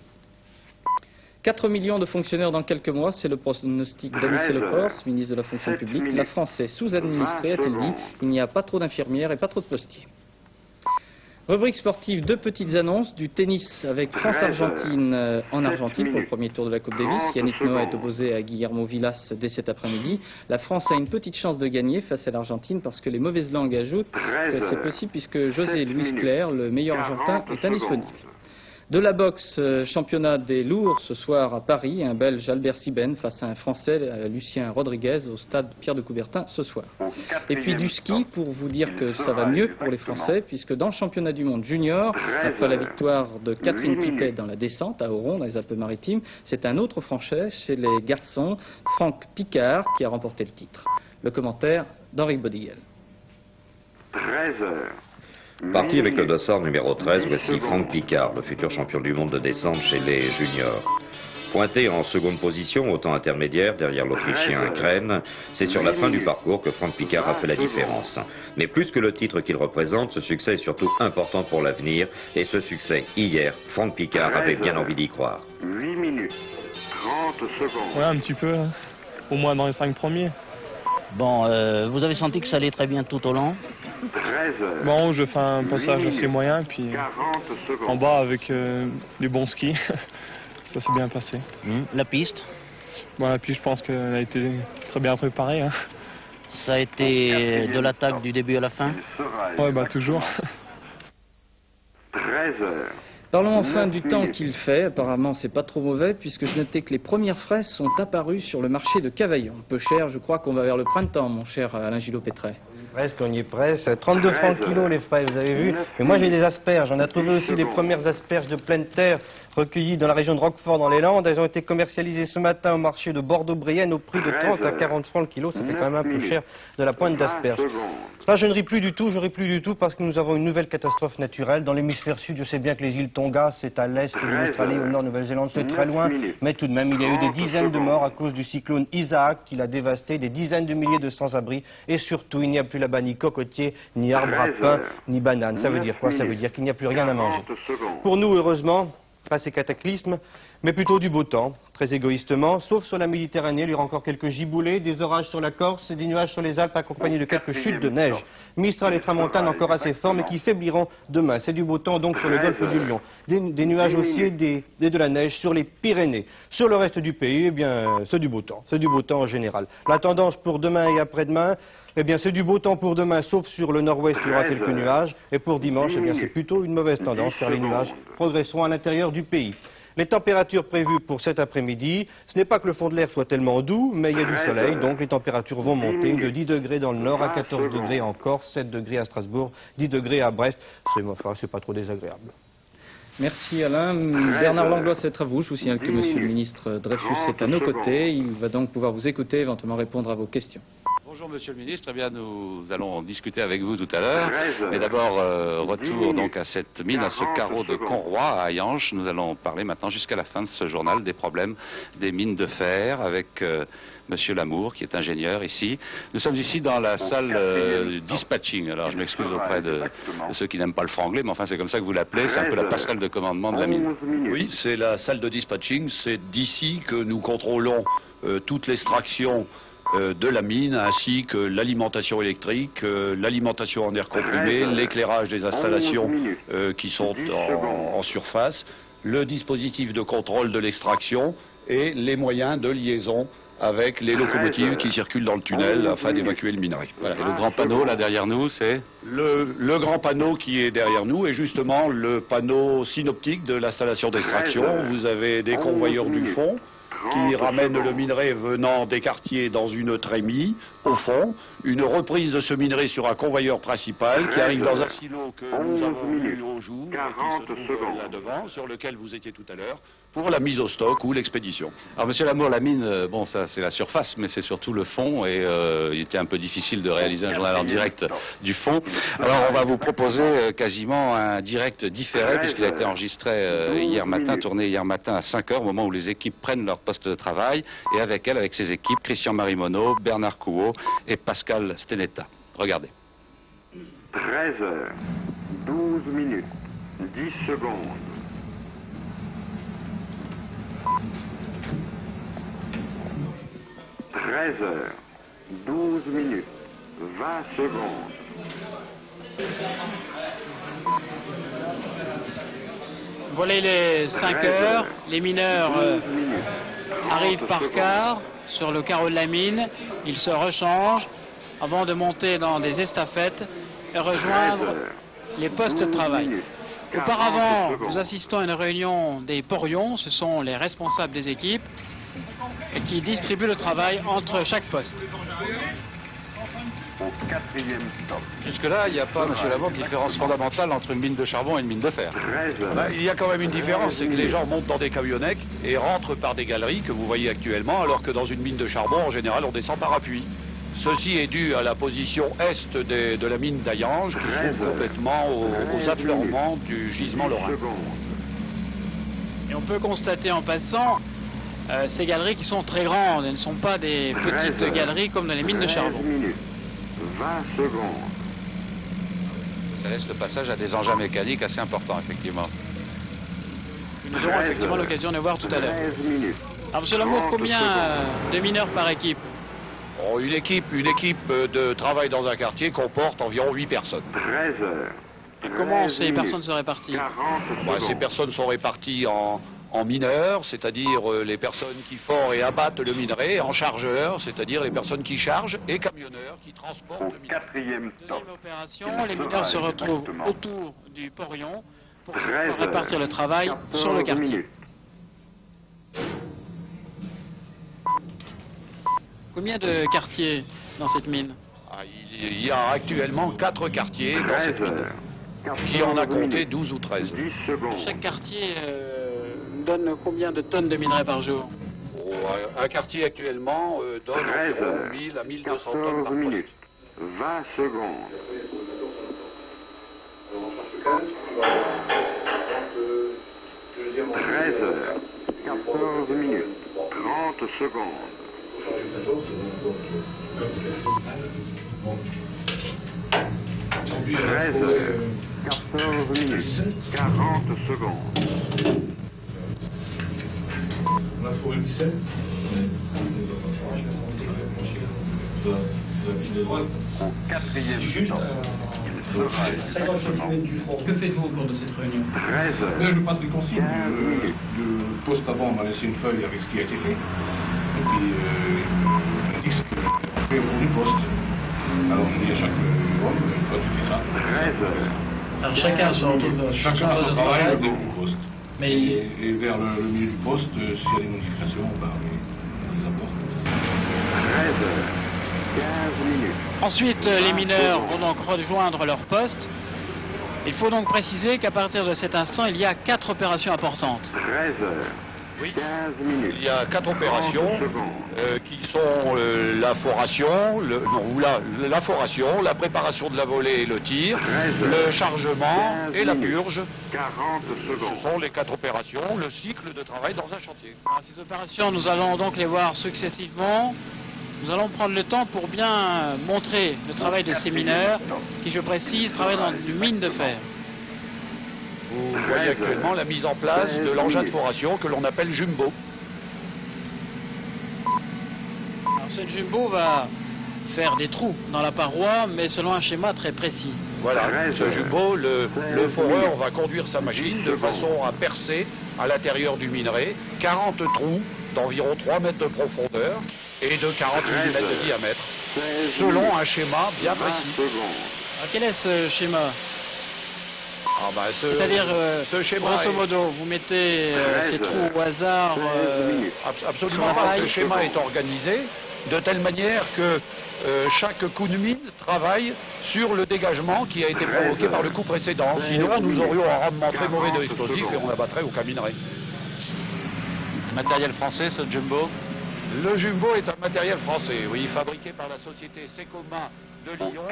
4 millions de fonctionnaires dans quelques mois, c'est le pronostic d'Anis Lepors, ministre de la fonction publique. La France est sous-administrée, a-t-il dit. Il n'y a pas trop d'infirmières et pas trop de postiers. Rubrique sportive, deux petites annonces. Du tennis avec France-Argentine euh, en Argentine pour le premier tour de la Coupe Davis. Yannick Noah est opposé à Guillermo Villas dès cet après-midi. La France a une petite chance de gagner face à l'Argentine parce que les mauvaises langues ajoutent que c'est possible puisque José Luis Claire, le meilleur argentin, est indisponible. De la boxe, euh, championnat des lourds ce soir à Paris, un Belge Albert Siben face à un Français euh, Lucien Rodriguez au stade Pierre de Coubertin ce soir. Et puis du ski pour vous dire que ça va mieux pour les Français puisque dans le championnat du monde junior, après la victoire de Catherine Pittet dans la descente à Oron dans les Alpes-Maritimes, c'est un autre Français chez les garçons, Franck Picard, qui a remporté le titre. Le commentaire d'Henri Bodiguel. 13 heures. Parti avec le dossard numéro 13, voici Franck Picard, le futur champion du monde de descente chez les juniors. Pointé en seconde position au temps intermédiaire derrière l'Autrichien Kren, c'est sur la fin du parcours que Franck Picard a fait la différence. Mais plus que le titre qu'il représente, ce succès est surtout important pour l'avenir. Et ce succès, hier, Franck Picard avait bien envie d'y croire. 8 minutes. 30 secondes. Ouais, un petit peu. hein. Au moins dans les 5 premiers. Bon, euh, vous avez senti que ça allait très bien tout au long 13 heures. Bon, je fais un passage assez moyen, puis 40 secondes. en bas avec euh, des bons skis. ça s'est bien passé. Hmm, La piste, Bon, et puis je pense qu'elle a été très bien préparée. Hein. ça a été de l'attaque du début à la fin Ouais, bah toujours. 13 heures. Parlons enfin du temps qu'il fait. Apparemment, c'est pas trop mauvais, puisque je notais que les premières fraises sont apparues sur le marché de Cavaillon. Peu cher, je crois qu'on va vers le printemps, mon cher Alain Gillot-Pétret. Presque, on y est presque. 32 francs le kilo les fraises, vous avez vu? Et moi j'ai des asperges. On a trouvé aussi les premières asperges de pleine terre recueillies dans la région de Roquefort dans les Landes. Elles ont été commercialisées ce matin au marché de Bordeaux-Brienne au prix de 30 à 40 francs le kilo. Ça fait quand même un peu cher de la pointe d'asperges. Là je ne ris plus du tout, je ris plus du tout parce que nous avons une nouvelle catastrophe naturelle. Dans l'hémisphère sud, je sais bien que les îles Tonga, c'est à l'est de l'Australie, au nord de Nouvelle-Zélande, c'est très loin. Mais tout de même, il y a eu des dizaines de morts à cause du cyclone Isaac qui l'a dévasté, des dizaines de milliers de sans-abri. Et surtout, il n'y a plus là-bas ni cocotier, ni arbre à pain, ni banane. Ça veut dire quoi? Ça veut dire qu'il n'y a plus rien à manger. Pour nous, heureusement, pas ces cataclysmes, mais plutôt du beau temps, très égoïstement, sauf sur la Méditerranée, il y aura encore quelques giboulées, des orages sur la Corse et des nuages sur les Alpes accompagnés de quelques chutes de neige. Mistral et Tramontane encore assez forts, mais qui faibliront demain. C'est du beau temps donc sur le golfe du Lion. Des, des nuages aussi et, des, et de la neige sur les Pyrénées. Sur le reste du pays, eh bien, c'est du beau temps. C'est du beau temps en général. La tendance pour demain et après-demain, eh bien, c'est du beau temps pour demain, sauf sur le nord-ouest, il y aura quelques nuages. Et pour dimanche, eh bien, c'est plutôt une mauvaise tendance, car les nuages progresseront à l'intérieur du pays. Les températures prévues pour cet après-midi, ce n'est pas que le fond de l'air soit tellement doux, mais il y a du soleil, donc les températures vont monter de 10 degrés dans le nord à 14 degrés en Corse, 7 degrés à Strasbourg, 10 degrés à Brest. C'est enfin, pas trop désagréable. Merci Alain. Bernard Langlois, c'est à vous. Je vous signale que Monsieur le ministre Dreyfus est à nos côtés. Il va donc pouvoir vous écouter et éventuellement répondre à vos questions. Bonjour Monsieur le Ministre, eh bien nous allons discuter avec vous tout à l'heure. Mais d'abord, euh, retour donc à cette mine, à ce carreau de Conroy à Hayanche. Nous allons parler maintenant jusqu'à la fin de ce journal des problèmes des mines de fer avec euh, Monsieur Lamour, qui est ingénieur ici. Nous sommes ici dans la salle euh, dispatching. Alors je m'excuse auprès de, de, ceux qui n'aiment pas le franglais, mais enfin c'est comme ça que vous l'appelez. C'est un peu la passerelle de commandement de la mine. Oui, c'est la salle de dispatching. C'est d'ici que nous contrôlons euh, toute l'extraction euh, de la mine, ainsi que l'alimentation électrique, euh, l'alimentation en air comprimé, l'éclairage des installations euh, qui sont en, en, surface, le dispositif de contrôle de l'extraction et les moyens de liaison avec les locomotives qui circulent dans le tunnel afin d'évacuer le minerai. Voilà. Et le grand panneau là derrière nous, c'est le, le, grand panneau qui est derrière nous est justement le panneau synoptique de l'installation d'extraction. Vous avez des convoyeurs du fond qui ramène le minerai venant des quartiers dans une trémie, au fond, une reprise de ce minerai sur un convoyeur principal qui arrive dans un silo que nous avons vu au jour, qui se trouve là-devant, sur lequel vous étiez tout à l'heure, pour la mise au stock ou l'expédition. Alors Monsieur Lamour, la mine, bon ça c'est la surface, mais c'est surtout le fond, et euh, il était un peu difficile de réaliser un journal en direct du fond. Alors on va vous proposer euh, quasiment un direct différé, puisqu'il a été enregistré euh, hier matin, tourné hier matin à 5 heures, au moment où les équipes prennent leur poste de travail, et avec elles, avec ses équipes, Christian Marimono, Bernard Couot et Pascal Stenetta. Regardez. 13 heures, 12 minutes, 10 secondes. Treize heures, douze minutes, vingt secondes. Voilà les 5 heures, les mineurs euh, arrivent par quart sur le carreau de la mine, ils se rechangent avant de monter dans des estafettes et rejoindre les postes de travail. Auparavant, nous assistons à une réunion des porions, ce sont les responsables des équipes, et qui distribuent le travail entre chaque poste. Jusque-là, il n'y a pas, Monsieur Lamour, de différence fondamentale entre une mine de charbon et une mine de fer. Bah, il y a quand même une différence, c'est que les gens montent dans des camionnettes et rentrent par des galeries que vous voyez actuellement, alors que dans une mine de charbon, en général, on descend par appui. Ceci est dû à la position est des, de la mine d'Ayange, qui se trouve complètement aux, aux affleurements du gisement lorrain. Et on peut constater en passant euh, ces galeries qui sont très grandes, elles ne sont pas des petites galeries comme dans les mines de charbon. 20 secondes. Ça laisse le passage à des engins mécaniques assez importants, effectivement. Nous aurons effectivement l'occasion de voir tout à l'heure. Alors, Monsieur Lamour, combien euh, de mineurs par équipe? Une, équipe, une équipe de travail dans un quartier comporte environ 8 personnes. 13 heures. Et comment ces personnes se répartissent bah, Ces personnes sont réparties en, en mineurs, c'est-à-dire euh, les personnes qui forent et abattent le minerai, en chargeurs, c'est-à-dire les personnes qui chargent, et camionneurs qui transportent le minerai. Quatrième Deuxième opération, les mineurs se retrouvent autour du porion pour répartir le travail sur le quartier. Combien de quartiers dans cette mine Ah, il y a actuellement quatre quartiers dans cette mine, qui en a compté 12 ou 13. Chaque quartier euh, donne combien de tonnes de minerais par jour Oh, un- quartier actuellement euh, donne 13 environ heures, 1000 à 1200 tonnes 14 par minutes, poste. 20 secondes. 13 heures, 14 minutes, 30 secondes. 13 heures, 14 minutes, 40 secondes. On a trouvé le 17 Au quatrième temps, il sera Que faites-vous au cours de cette réunion 13 Là, je passe des consignes. 15 Le, minutes. le poste avant, on m'a laissé une feuille avec ce qui a été fait. Et puis, euh, on m'a dit que c'était fait au cours du poste. Alors, je dis à chaque euh, homme, une fois tu fais ça, tu fais ça. Alors chacun son retour Chacun a son travail au début du poste. Mais Et, et vers le, le milieu du poste, euh, s'il y a des modifications, ben, on les apporte. 13 heures, 15 minutes. Ensuite, euh, les mineurs vont donc rejoindre leur poste. Il faut donc préciser qu'à partir de cet instant, il y a quatre opérations importantes. 13 heures, 15 minutes. Il y a quatre opérations 30 secondes. euh, qui sont euh, la foration, le, non, ou la, la foration, la préparation de la volée et le tir, 13 le chargement 15 et la purge. 40 Ce sont les quatre opérations, le cycle de travail dans un chantier. Alors, ces opérations, nous allons donc les voir successivement. Nous allons prendre le temps pour bien montrer le travail de ces mineurs, qui, je précise, travaillent dans une mine de fer. Vous voyez actuellement la mise en place de l'engin de foration que l'on appelle jumbo. Alors, ce jumbo va faire des trous dans la paroi, mais selon un schéma très précis. Voilà, 13 ce jumbo, le, 13 le foreur va conduire sa machine de 10 façon à percer à l'intérieur du minerai 40 trous d'environ 3 mètres de profondeur et de 40 13 mm de diamètre, 16 selon un schéma bien 20 précis. Alors, quel est ce schéma? Ah bah, ce- C'est-à-dire, euh, ce schéma grosso est- modo, vous mettez euh, 13 ces trous au hasard. 16 euh, Absolument pas. Ce schéma est organisé de telle manière que euh, chaque coup de mine travaille sur le dégagement qui a été provoqué par le coup précédent. Sinon, nous aurions un rendement très mauvais de l'explosif et on n'abattrait aucun minerai. Matériel français, ce jumbo? Le jumbo est un matériel français, oui, fabriqué par la société Secoma de Au Lyon.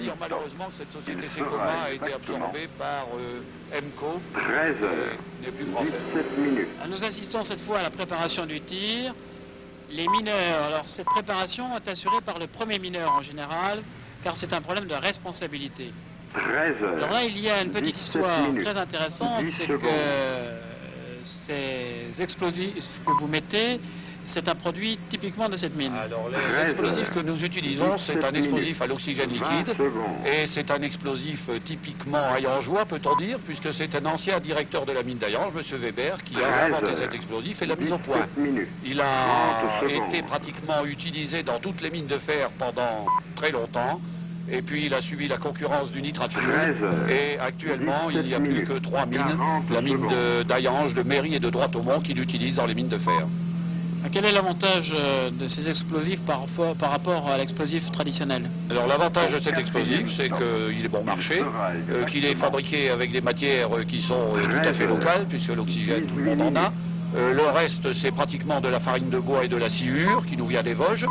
dire malheureusement que cette société Secoma a été absorbée par euh, Emco, 13 et heures, n'est plus française. 17 minutes. Nous assistons cette fois à la préparation du tir. Les mineurs, alors cette préparation est assurée par le premier mineur en général, car c'est un problème de responsabilité. 13 heures. Alors là, il y a une petite 17 histoire minutes. très intéressante, 10 c'est que euh, ces explosifs que vous mettez, c'est un produit typiquement de cette mine. Alors, les- 13 l'explosif heures, que nous utilisons, c'est 17 un explosif à l'oxygène 20 liquide. Et c'est un explosif euh, typiquement ayangeois, peut-on dire, puisque c'est un ancien directeur de la mine d'Ayange, M. Weber, qui a 13 inventé cet explosif et l'a mis au 17 point. Il a 30 secondes. été pratiquement utilisé dans toutes les mines de fer pendant très longtemps. Et puis il a subi la concurrence du nitrate 13 fluide. heures, Et actuellement, il n'y a 17 plus que trois mines, 40 la mine de- d'Ayange, de Mairie et de Droite-Aumont, qui l'utilisent dans les mines de fer. Quel est l'avantage euh, de ces explosifs par, rapport- par rapport à l'explosif traditionnel? Alors l'avantage de cet explosif, c'est qu'il est bon marché, euh, qu'il est fabriqué avec des matières euh, qui sont euh, tout à fait locales, puisque l'oxygène, tout le monde en a. Euh, le reste, c'est pratiquement de la farine de bois et de la sciure qui nous vient des Vosges.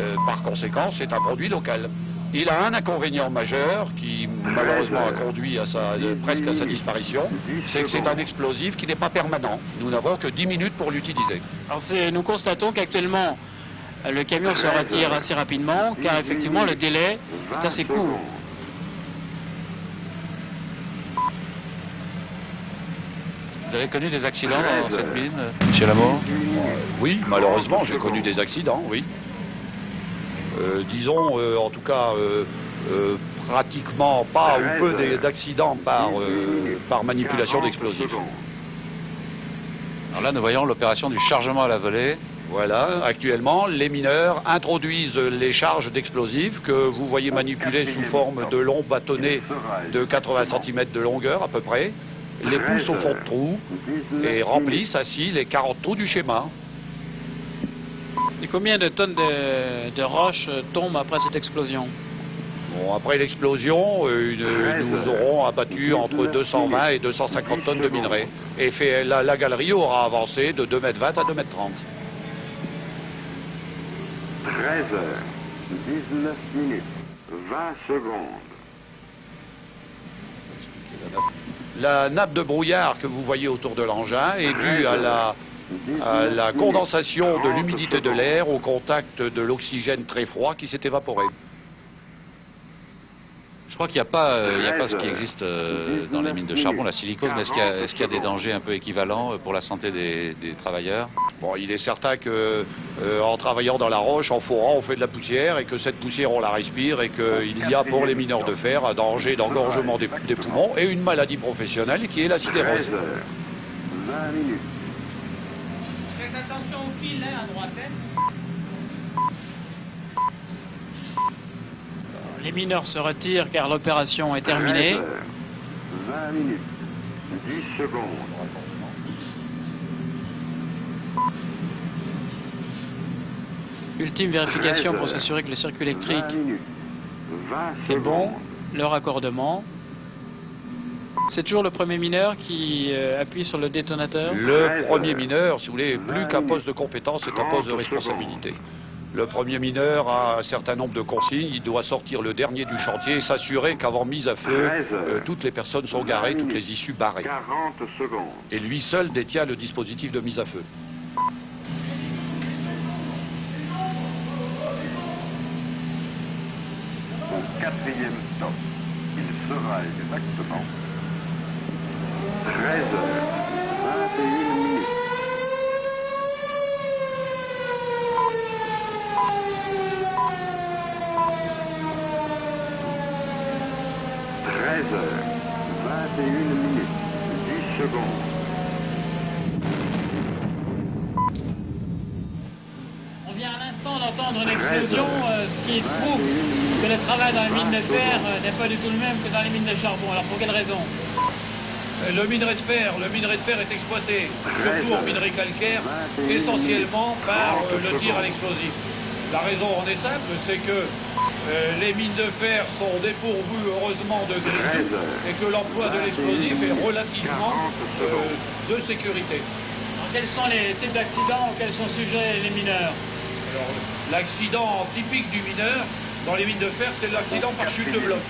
Euh, par conséquent, c'est un produit local. Il a un inconvénient majeur qui malheureusement a conduit à sa, euh, presque à sa disparition, c'est que c'est un explosif qui n'est pas permanent. Nous n'avons que 10 minutes pour l'utiliser. Nous constatons qu'actuellement le camion se retire assez rapidement, car effectivement le délai est assez court. Vous avez connu des accidents dans cette mine, monsieur Lamour Oui, malheureusement, j'ai connu des accidents, oui. Euh, disons, euh, en tout cas, euh, euh, pratiquement pas ou peu d'accidents par, euh, par manipulation d'explosifs. Alors là, nous voyons l'opération du chargement à la volée. Voilà, actuellement, les mineurs introduisent les charges d'explosifs que vous voyez manipuler sous forme de longs bâtonnets de 80 cm de longueur à peu près, les poussent au fond de trou et remplissent ainsi les 40 trous du schéma. Et combien de tonnes de, de roches tombent après cette explosion Bon, après l'explosion, euh, nous aurons abattu entre 220 et 250 tonnes de minerais. Et fait, la, la galerie aura avancé de 2,20 m à 2,30 m. 13 heures, 19 minutes, 20 secondes. La nappe de brouillard que vous voyez autour de l'engin est due à la, à la condensation de l'humidité de l'air au contact de l'oxygène très froid qui s'est évaporé. Je crois qu'il n'y a, pas, euh, il y a pas ce qui existe euh, dans les mines de charbon, la silicose, mais est-ce qu'il y, a- y des dangers un peu équivalents euh, pour la santé des, des travailleurs? Bon, il est certain que euh, en travaillant dans la roche, en forant, on fait de la poussière et que cette poussière, on la respire et qu'il y a pour les mineurs de fer un danger d'engorgement des, des poumons et une maladie professionnelle qui est la sidérose. 13 heures, 20 minutes. Au fil hein, à droite. Les mineurs se retirent car l'opération est terminée. 13 heures, 20 minutes, 10 secondes. Ultime vérification 13 pour s'assurer que le circuit 20 électrique minutes, 20 est bon, le raccordement. C'est toujours le premier mineur qui euh, appuie sur le détonateur. Le premier mineur, si vous voulez, plus qu'un poste de compétence, c'est un poste de responsabilité. Le premier mineur a un certain nombre de consignes, il doit sortir le dernier du chantier et s'assurer qu'avant mise à feu, 13 heures. euh, toutes les personnes sont garées, toutes les issues barrées. 40 secondes. Et lui seul détient le dispositif de mise à feu. Au quatrième stop, il sera exactement 13 heures, 21 minutes. Treize heures, 21 minutes, 10 secondes. On vient à l'instant d'entendre une explosion, euh, ce qui prouve que le travail dans les mines de fer euh, n'est pas du tout le même que dans les mines de charbon. Alors pour quelle raison? Le minerai de fer, le minerai de fer est exploité, surtout en minerai calcaire, essentiellement par euh, le tir à l'explosif. La raison en est simple, c'est que euh, les mines de fer sont dépourvues heureusement de grilles et que l'emploi de l'explosif est relativement euh, de sécurité. Alors, Quels sont les types d'accidents auxquels sont sujets les mineurs Alors, l'accident typique du mineur dans les mines de fer, c'est l'accident par chute de bloc,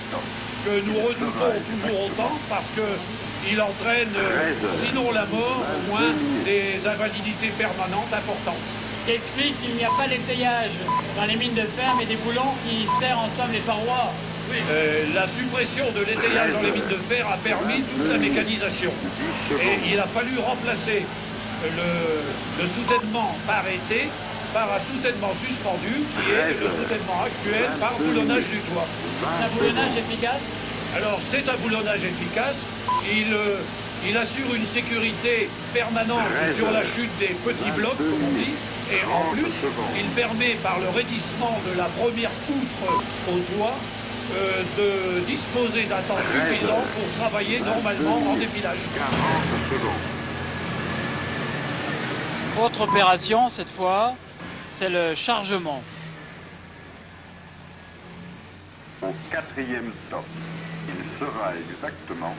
que nous redoutons toujours autant parce qu'il entraîne, euh, sinon la mort, au moins des invalidités permanentes importantes. Ce qui explique qu'il n'y a pas d'étayage dans les mines de fer, mais des boulons qui serrent ensemble les parois. Euh, la suppression de l'étayage dans les mines de fer a permis toute la mécanisation. Et il a fallu remplacer le, le soutènement par été par un soutènement suspendu qui est le soutènement actuel par boulonnage du toit. Un boulonnage efficace Alors c'est un boulonnage efficace. Il, euh, il assure une sécurité permanente sur la chute des petits blocs, comme on dit. Et en plus, il permet par le raidissement de la première poutre au toit euh, de disposer d'un temps suffisant pour travailler normalement en dépilage. Autre opération cette fois, c'est le chargement. Au quatrième stop, il sera exactement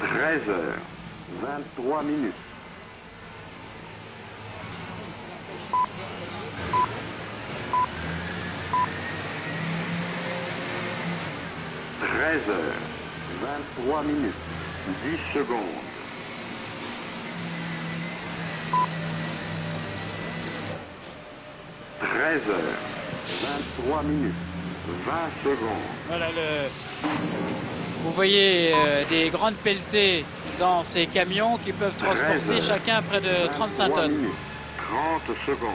13 heures, 23 minutes. Treize heures, 23 minutes, 10 secondes. Treize heures, 23 minutes, 20 secondes. Voilà le... Vous voyez euh, des grandes pelletées dans ces camions qui peuvent transporter chacun près de 35 tonnes. 30 secondes.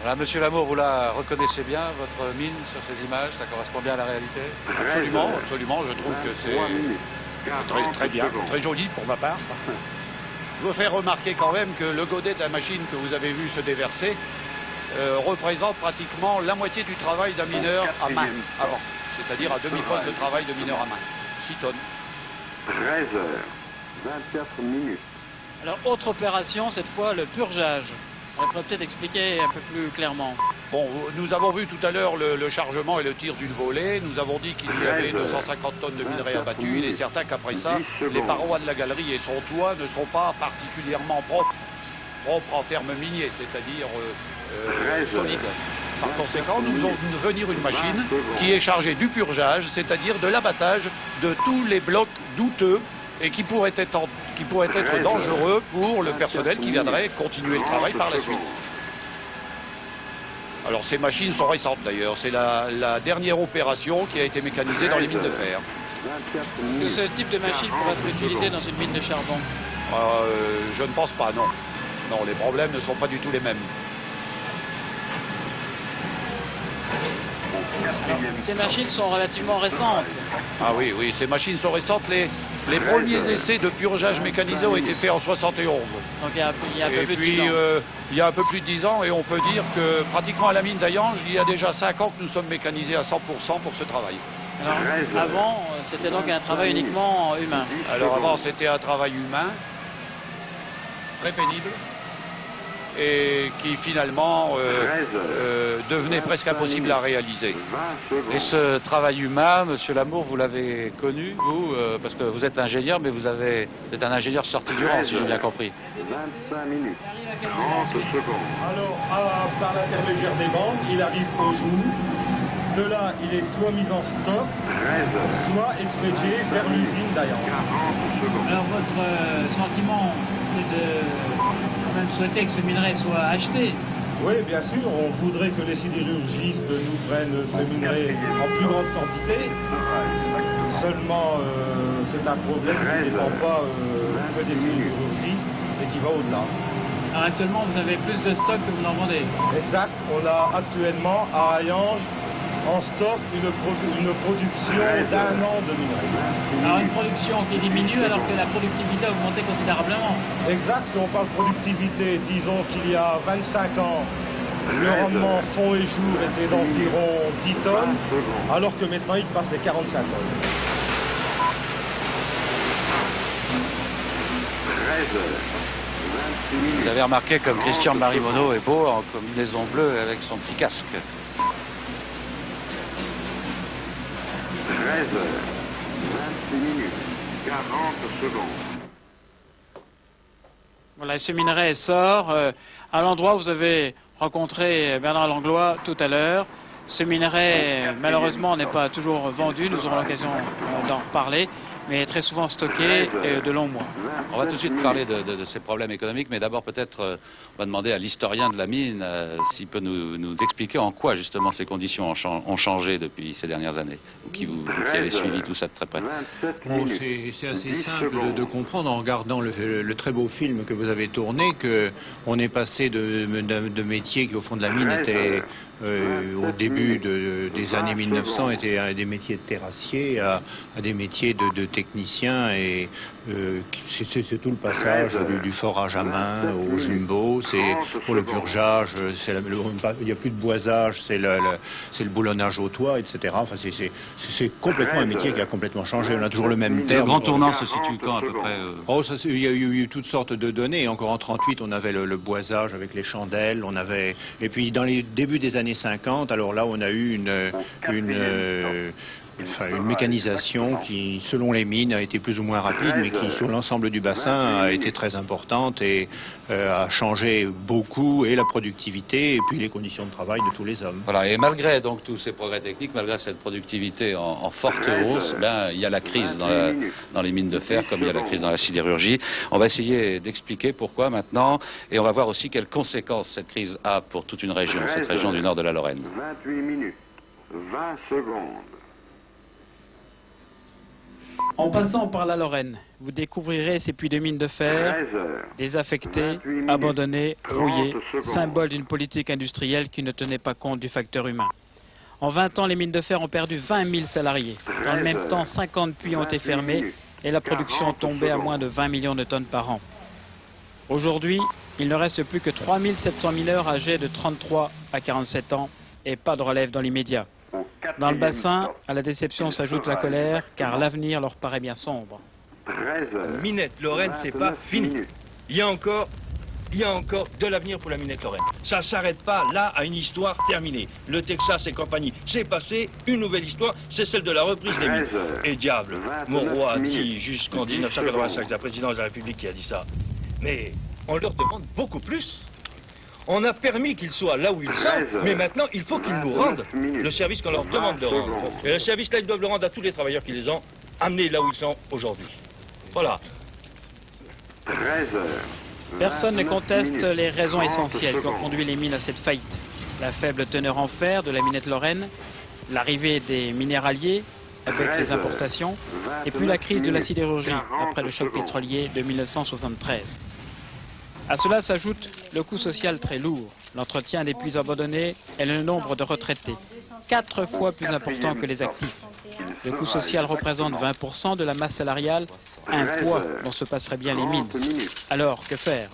Voilà, monsieur Lamour, vous la reconnaissez bien, votre mine, sur ces images Ça correspond bien à la réalité? Absolument, absolument. Je trouve que c'est très, très bien, très joli pour ma part. Je veux faire remarquer quand même que le godet de la machine que vous avez vu se déverser euh, représente pratiquement la moitié du travail d'un mineur à main avant, c'est-à-dire à demi-poste de travail de mineur à main. 6 tonnes. 13 heures, 24 minutes. Alors autre opération, cette fois le purgeage. On pourrait peut-être expliquer un peu plus clairement. Bon, nous avons vu tout à l'heure le, le chargement et le tir d'une volée. Nous avons dit qu'il y avait 250 tonnes de minerais abattus. Il est certain qu'après ça, les parois de la galerie et son toit ne seront pas particulièrement propres, propres en termes miniers, c'est-à-dire euh, euh. Par conséquent, nous faisons venir une machine qui est chargée du purgeage, c'est-à-dire de l'abattage de tous les blocs douteux et qui pourraient être, en- qui pourraient être dangereux pour le personnel qui viendrait continuer le travail par la suite. Alors ces machines sont récentes d'ailleurs, c'est la, la dernière opération qui a été mécanisée dans les mines de fer. Est-ce que ce type de machine pourrait être utilisé dans une mine de charbon? Euh, je ne pense pas, non. Non, les problèmes ne sont pas du tout les mêmes. Ces machines sont relativement récentes. Ah oui, oui, ces machines sont récentes. Les, les premiers essais de purgeage mécanisé ont été faits en 71. Donc il y a, il y a un peu Et plus de puis, 10 ans. euh, il y a un peu plus de 10 ans, et on peut dire que pratiquement à la mine d'Ayange, il y a déjà 5 ans que nous sommes mécanisés à 100% pour ce travail. Alors, avant, c'était donc un travail uniquement humain. Alors avant, c'était un travail humain, très pénible, et qui finalement euh, euh, devenait presque impossible à réaliser. Et ce travail humain, Monsieur Lamour, vous l'avez connu, vous, euh, parce que vous êtes ingénieur, mais vous avez, vous êtes un ingénieur sorti du rang, si j'ai bien compris. 25 minutes. 30 secondes. Alors, à- par l'intermédiaire des banques, il arrive au jour. De là, il est soit mis en stock, soit expédié vers l'usine d'Ayange. Alors votre sentiment, c'est de même souhaiter que ce minerai soit acheté. Oui, bien sûr, on voudrait que les sidérurgistes nous prennent ce minerai en plus grande quantité. Seulement, euh, c'est un problème qui ne dépend pas euh, que des sidérurgistes et qui va au-delà. Alors actuellement, vous avez plus de stock que vous n'en vendez. Exact, on a actuellement à Hayange en stock une, pro- une production d'un an de minerai. Alors une production qui diminue alors que la productivité a augmenté considérablement. Exact, si on parle productivité, disons qu'il y a 25 ans, le rendement fond et jour était d'environ 10 tonnes, alors que maintenant il passe les 45 tonnes. 13 heures. 26 minutes. Vous avez remarqué comme Christian Marimono est beau en combinaison bleue avec son petit casque. 13 heures. 26 minutes. 40 secondes. Voilà, ce minerai sort euh, à l'endroit où vous avez rencontré Bernard Langlois tout à l'heure. Ce minerai, malheureusement, n'est pas toujours vendu. Nous aurons l'occasion euh, d'en reparler, mais très souvent stocké euh, de longs mois. On va tout de suite parler de, de- de ces problèmes économiques, mais d'abord peut-être euh, on va demander à l'historien de la mine euh, s'il peut nous, nous expliquer en quoi justement ces conditions ont, chan- ont changé depuis ces dernières années, ou qui, vous, vous qui avez suivi tout ça de très près. Bon, c'est assez simple de, de comprendre en regardant le, le- le très beau film que vous avez tourné que on est passé de, de, de métiers qui au fond de la mine étaient euh, au début de- des années 1900 étaient des métiers de terrassier à, à des métiers de, de techniciens et euh, c'est- tout le passage du, du forage à main au jumbo, c'est pour le purgeage, la- le- il n'y a plus de boisage, c'est le, le- le boulonnage au toit, etc. Enfin, c'est- complètement un métier qui a complètement changé. On a toujours le même Le terme. grand tournant se situe quand à peu près euh, Oh, ça, il y a eu, eu toutes sortes de données. Encore en 38, on avait le, le boisage avec les chandelles, on avait, et puis dans les débuts des années 50, alors là, on a eu une, une, euh, enfin, une mécanisation qui, selon les mines, a été plus ou moins rapide, mais qui, sur l'ensemble du bassin, a été très importante et euh, a changé beaucoup et la productivité et puis les conditions de travail de tous les hommes. Voilà, et malgré donc tous ces progrès techniques, malgré cette productivité en, en forte hausse, ben, il y a la crise dans, la- dans les mines de fer, comme il y a la crise dans la sidérurgie. On va essayer d'expliquer pourquoi maintenant, et on va voir aussi quelles conséquences cette crise a pour toute une région, cette région du nord de la Lorraine. 28 minutes. 20 secondes. En passant par la Lorraine, vous découvrirez ces puits de mines de fer 13 heures. désaffectés, abandonnés, rouillés, symbole d'une politique industrielle qui ne tenait pas compte du facteur humain. En 20 ans, les mines de fer ont perdu 20 000 salariés. Dans le même temps, 50 puits ont été fermés et la production tombée à moins de 20 millions de tonnes par an. Aujourd'hui, il ne reste plus que 3 700 mineurs âgés de 33 à 47 ans et pas de relève dans l'immédiat. Dans le bassin, à la déception s'ajoute la colère car l'avenir leur paraît bien sombre. 13 heures. Minette, Lorraine, c'est pas 29 fini. Il y a encore il y a encore de l'avenir pour la minette Lorraine. Ça ne s'arrête pas là à une histoire terminée. Le Texas et compagnie, c'est passé, une nouvelle histoire, c'est celle de la reprise des mines. Et diable, mon roi a dit jusqu'en 1985, la présidence de la République qui a dit ça. Mais on leur demande beaucoup plus. On a permis qu'ils soient là où ils sont, mais maintenant il faut qu'ils nous rendent le service qu'on leur demande de rendre. Et le service là, ils doivent le rendre à tous les travailleurs qui les ont amenés là où ils sont aujourd'hui. Voilà. 13 heures. Personne ne conteste les raisons essentielles qui ont conduit les mines à cette faillite. La faible teneur en fer de la minette Lorraine, l'arrivée des minéraliers avec les importations, et puis la crise de la sidérurgie après le choc pétrolier de 1973. À cela s'ajoute le coût social très lourd, l'entretien des puits abandonnés et le nombre de retraités, quatre fois plus important que les actifs. Le coût social représente 20% de la masse salariale, un poids dont se passeraient bien les mines. Alors, que faire?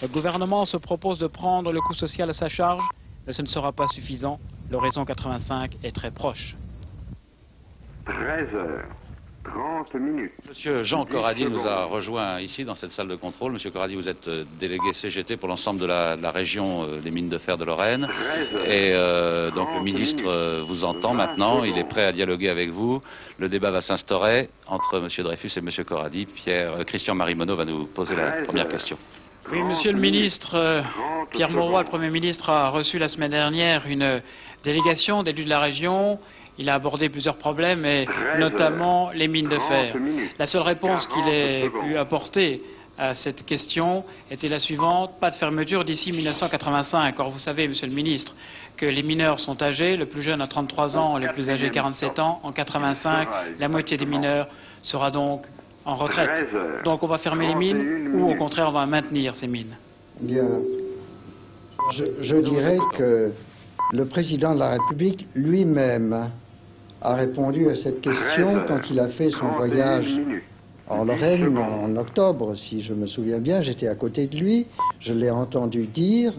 Le gouvernement se propose de prendre le coût social à sa charge, mais ce ne sera pas suffisant. L'horizon 85 est très proche. 13 heures. 30 minutes. Monsieur Jean Corradi nous a rejoint ici dans cette salle de contrôle. Monsieur Corradi, vous êtes euh, délégué CGT pour l'ensemble de la, de la région euh, des mines de fer de Lorraine. Et euh, donc le ministre euh, vous entend maintenant. Il est prêt à dialoguer avec vous. Le débat va s'instaurer entre Monsieur Dreyfus et Monsieur Corradi. Pierre, euh, Christian Marimono va nous poser la première question. Oui, monsieur le ministre, euh, Pierre Mauroy, le Premier ministre, a reçu la semaine dernière une délégation d'élus de la région. Il a abordé plusieurs problèmes, et notamment les mines de fer. La seule réponse qu'il ait pu apporter à cette question était la suivante, pas de fermeture d'ici 1985. Or, vous savez, monsieur le ministre, que les mineurs sont âgés, le plus jeune a 33 ans, le plus âgé 47 ans. En 85, la moitié des mineurs sera donc en retraite. Donc on va fermer les mines ou au contraire on va maintenir ces mines Bien, je, je dirais que le président de la République lui-même a répondu à cette question quand il a fait son voyage en Lorraine en octobre, si je me souviens bien, j'étais à côté de lui, je l'ai entendu dire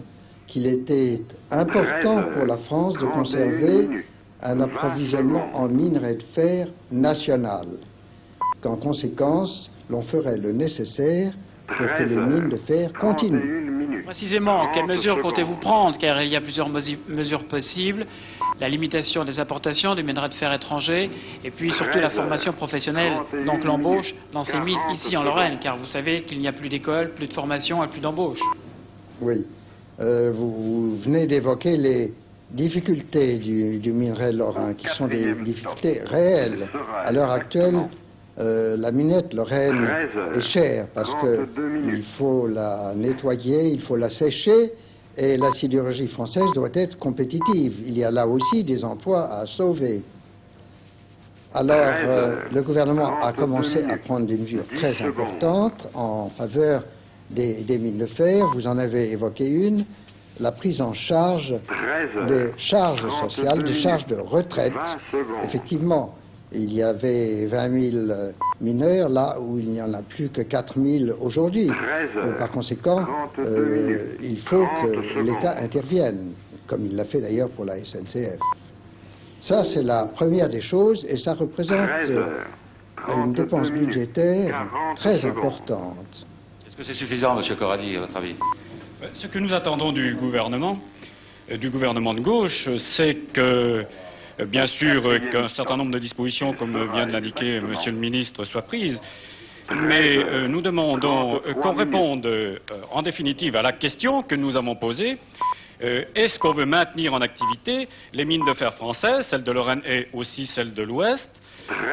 qu'il était important pour la France de conserver un approvisionnement en minerais de fer national, qu'en conséquence, l'on ferait le nécessaire que les mines de fer continuent. Précisément, quelles mesures comptez-vous prendre Car il y a plusieurs mesures possibles. La limitation des importations des minerais de fer étrangers et puis surtout la formation professionnelle, donc l'embauche dans ces mines ici en Lorraine, car vous savez qu'il n'y a plus d'école, plus de formation et plus d'embauche. Oui. Euh, vous, vous venez d'évoquer les difficultés du, du minerai lorrain, qui sont des difficultés réelles. À l'heure actuelle, euh, la minette lorraine est chère parce qu'il faut la nettoyer, il faut la sécher, et la sidérurgie française doit être compétitive. Il y a là aussi des emplois à sauver. Alors, euh, le gouvernement a commencé à prendre des mesures très importantes en faveur des, des mines de fer. Vous en avez évoqué une, la prise en charge des charges sociales, des charges de retraite. Effectivement, il y avait 20 000 mineurs là où il n'y en a plus que 4 000 aujourd'hui. Par conséquent, euh, il faut que l'État intervienne, comme il l'a fait d'ailleurs pour la SNCF. Ça, c'est la première des choses et ça représente euh, une dépense budgétaire très importante. Est-ce que c'est suffisant, Monsieur Corradi, à votre avis? Ce que nous attendons du gouvernement, euh, du gouvernement de gauche, c'est que, euh, bien sûr, euh, qu'un certain nombre de dispositions, comme vient de l'indiquer Monsieur le ministre, soient prises. Mais euh, nous demandons euh, qu'on réponde euh, en définitive à la question que nous avons posée. Euh, Est-ce qu'on veut maintenir en activité les mines de fer françaises, celles de Lorraine et aussi celles de l'Ouest?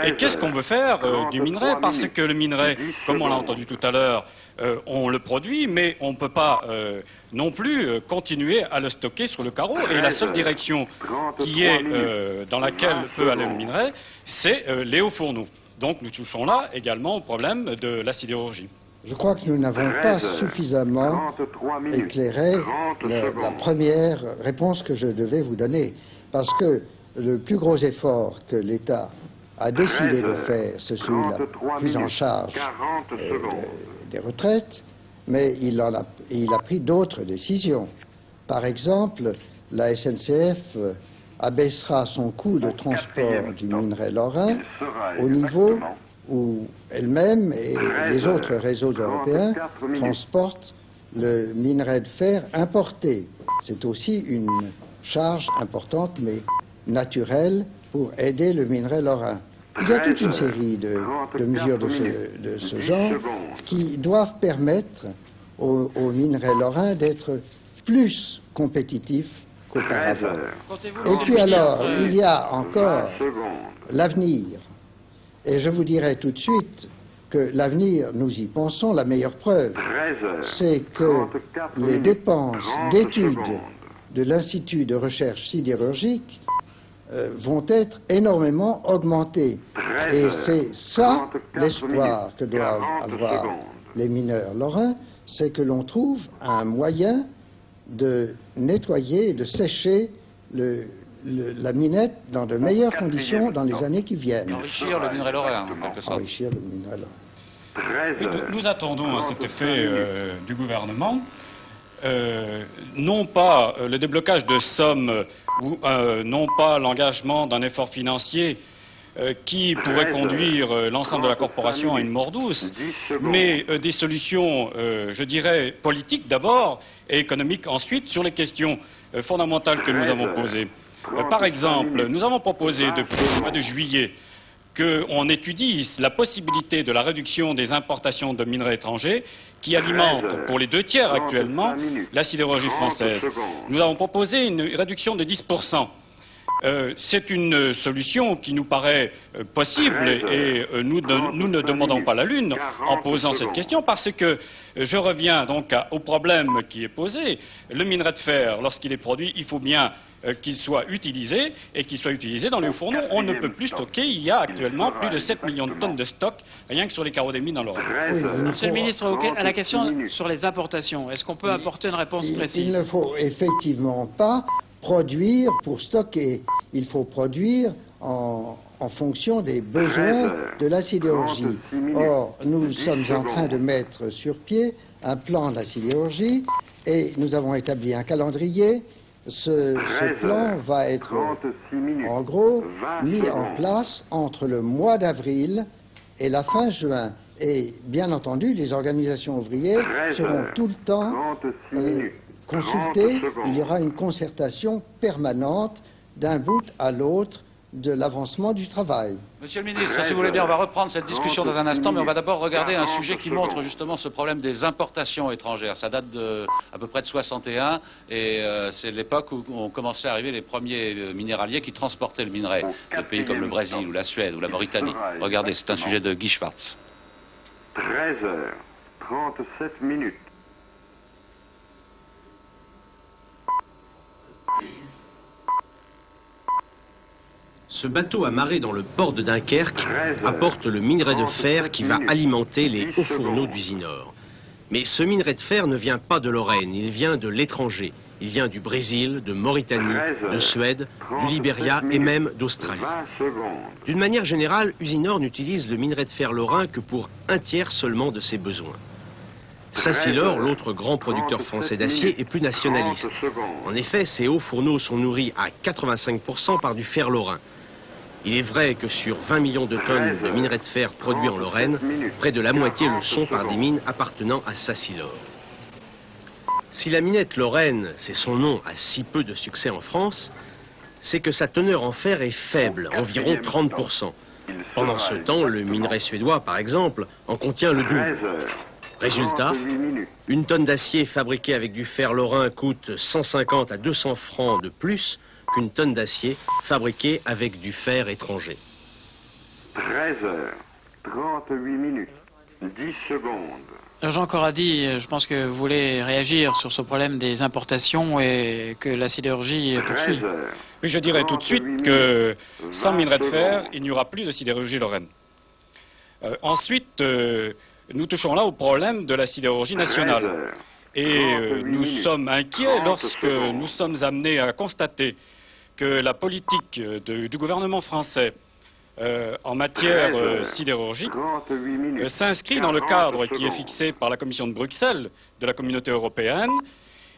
Et qu'est-ce qu'on veut faire euh, du minerai? Parce que le minerai, comme on l'a entendu tout à l'heure, euh, on le produit, mais on ne peut pas euh, non plus euh, continuer à le stocker sur le carreau. Et la seule direction qui est euh, dans laquelle peut aller le minerai, c'est euh, les hauts fourneaux. Donc nous touchons là également au problème de la sidérurgie. Je crois que nous n'avons pas suffisamment éclairé la, la première réponse que je devais vous donner. Parce que le plus gros effort que l'État a décidé de faire, c'est celui de la prise en charge euh, de- des retraites, mais il, en a, il a pris d'autres décisions. Par exemple, la SNCF euh, abaissera son coût de transport du minerai lorrain au niveau où elle-même et les autres réseaux européens transportent le minerai de fer importé. C'est aussi une charge importante, mais naturelle, pour aider le minerai lorrain. Il y a toute une série de, mesures de ce, genre qui doivent permettre aux, aux minerais lorrains d'être plus compétitifs qu'auparavant. Et puis alors, il y a encore l'avenir. Et je vous dirai tout de suite que l'avenir, nous y pensons, la meilleure preuve, c'est que les dépenses d'études de l'Institut de recherche sidérurgique euh, vont être énormément augmentées. Et c'est ça l'espoir que doivent avoir les mineurs lorrains, c'est que l'on trouve un moyen de nettoyer et de sécher le, la minette dans de meilleures conditions dans les années qui viennent. Enrichir le minerai lorrain, en quelque sorte. Enrichir le minerai lorrain. Nous, attendons à cet effet euh, du gouvernement, euh, non pas euh, le déblocage de sommes, ou non pas l'engagement d'un effort financier qui pourrait conduire l'ensemble de la corporation à une mort douce, mais des solutions, je dirais, politiques d'abord et économiques ensuite sur les questions fondamentales que nous avons posées. par exemple, nous avons proposé depuis le mois de juillet qu'on étudie la possibilité de la réduction des importations de minerais étrangers qui alimentent pour les deux tiers actuellement la sidérurgie française. Nous avons proposé une réduction de 10%. Euh, c'est une solution qui nous paraît euh, possible et euh, nous, ne demandons pas la Lune en posant cette question parce que je reviens donc au problème qui est posé. Le minerai de fer, lorsqu'il est produit, il faut bien qu'il soit utilisé et qu'il soit utilisé dans les fourneaux. On ne peut plus stocker. Il y a actuellement plus de 7 millions de tonnes de stock rien que sur les carreaux des mines dans l'Europe. Monsieur le ministre, à la question sur les importations, est-ce qu'on peut apporter une réponse précise Il ne faut effectivement pas produire pour stocker. Il faut produire en, fonction des besoins de la sidérurgie. Or, nous sommes en train de mettre sur pied un plan de la sidérurgie et nous avons établi un calendrier. Ce, ce plan va être, en gros, mis en place entre le mois d'avril et la fin juin. Et bien entendu, les organisations ouvrières seront tout le temps consulter, il y aura une concertation permanente d'un bout à l'autre de l'avancement du travail. Monsieur le ministre, si vous voulez bien, on va reprendre cette discussion dans un instant, mais on va d'abord regarder un sujet qui montre justement ce problème des importations étrangères. Ça date de, à peu près de 61, et euh, c'est l'époque où ont commencé à arriver les premiers euh, minéraliers qui transportaient le minerai de pays comme le Brésil ou la Suède ou la Mauritanie. Regardez, c'est un sujet de Guy Schwartz. 13 heures, 37 minutes. Ce bateau amarré dans le port de Dunkerque apporte le minerai de fer qui va alimenter les hauts fourneaux d'Usinor. Mais ce minerai de fer ne vient pas de Lorraine, il vient de l'étranger. Il vient du Brésil, de Mauritanie, de Suède, du Libéria et même d'Australie. D'une manière générale, Usinor n'utilise le minerai de fer lorrain que pour un tiers seulement de ses besoins. Saint-Silor, l'autre grand producteur français d'acier, est plus nationaliste. En effet, ses hauts fourneaux sont nourris à 85% par du fer lorrain. Il est vrai que sur 20 millions de tonnes de minerais de fer produits en Lorraine, près de la moitié le sont par des mines appartenant à Sassilor. Si la minette lorraine, c'est son nom, a si peu de succès en France, c'est que sa teneur en fer est faible, environ 30%. Pendant ce temps, le minerai suédois, par exemple, en contient le double. Résultat, une tonne d'acier fabriquée avec du fer lorrain coûte 150 à 200 francs de plus qu'une tonne d'acier fabriquée avec du fer étranger. 13 heures, 38 minutes, 10 secondes. Jean Corradi, je pense que vous voulez réagir sur ce problème des importations et que la sidérurgie poursuit. Oui, je dirais tout de suite que sans minerai de fer, il n'y aura plus de sidérurgie lorraine. Euh, ensuite, euh, nous touchons là au problème de la sidérurgie nationale. Et euh, nous sommes inquiets lorsque nous sommes amenés à constater que la politique du gouvernement français euh, en matière euh, sidérurgique euh, s'inscrit dans le cadre qui est fixé par la Commission de Bruxelles de la communauté européenne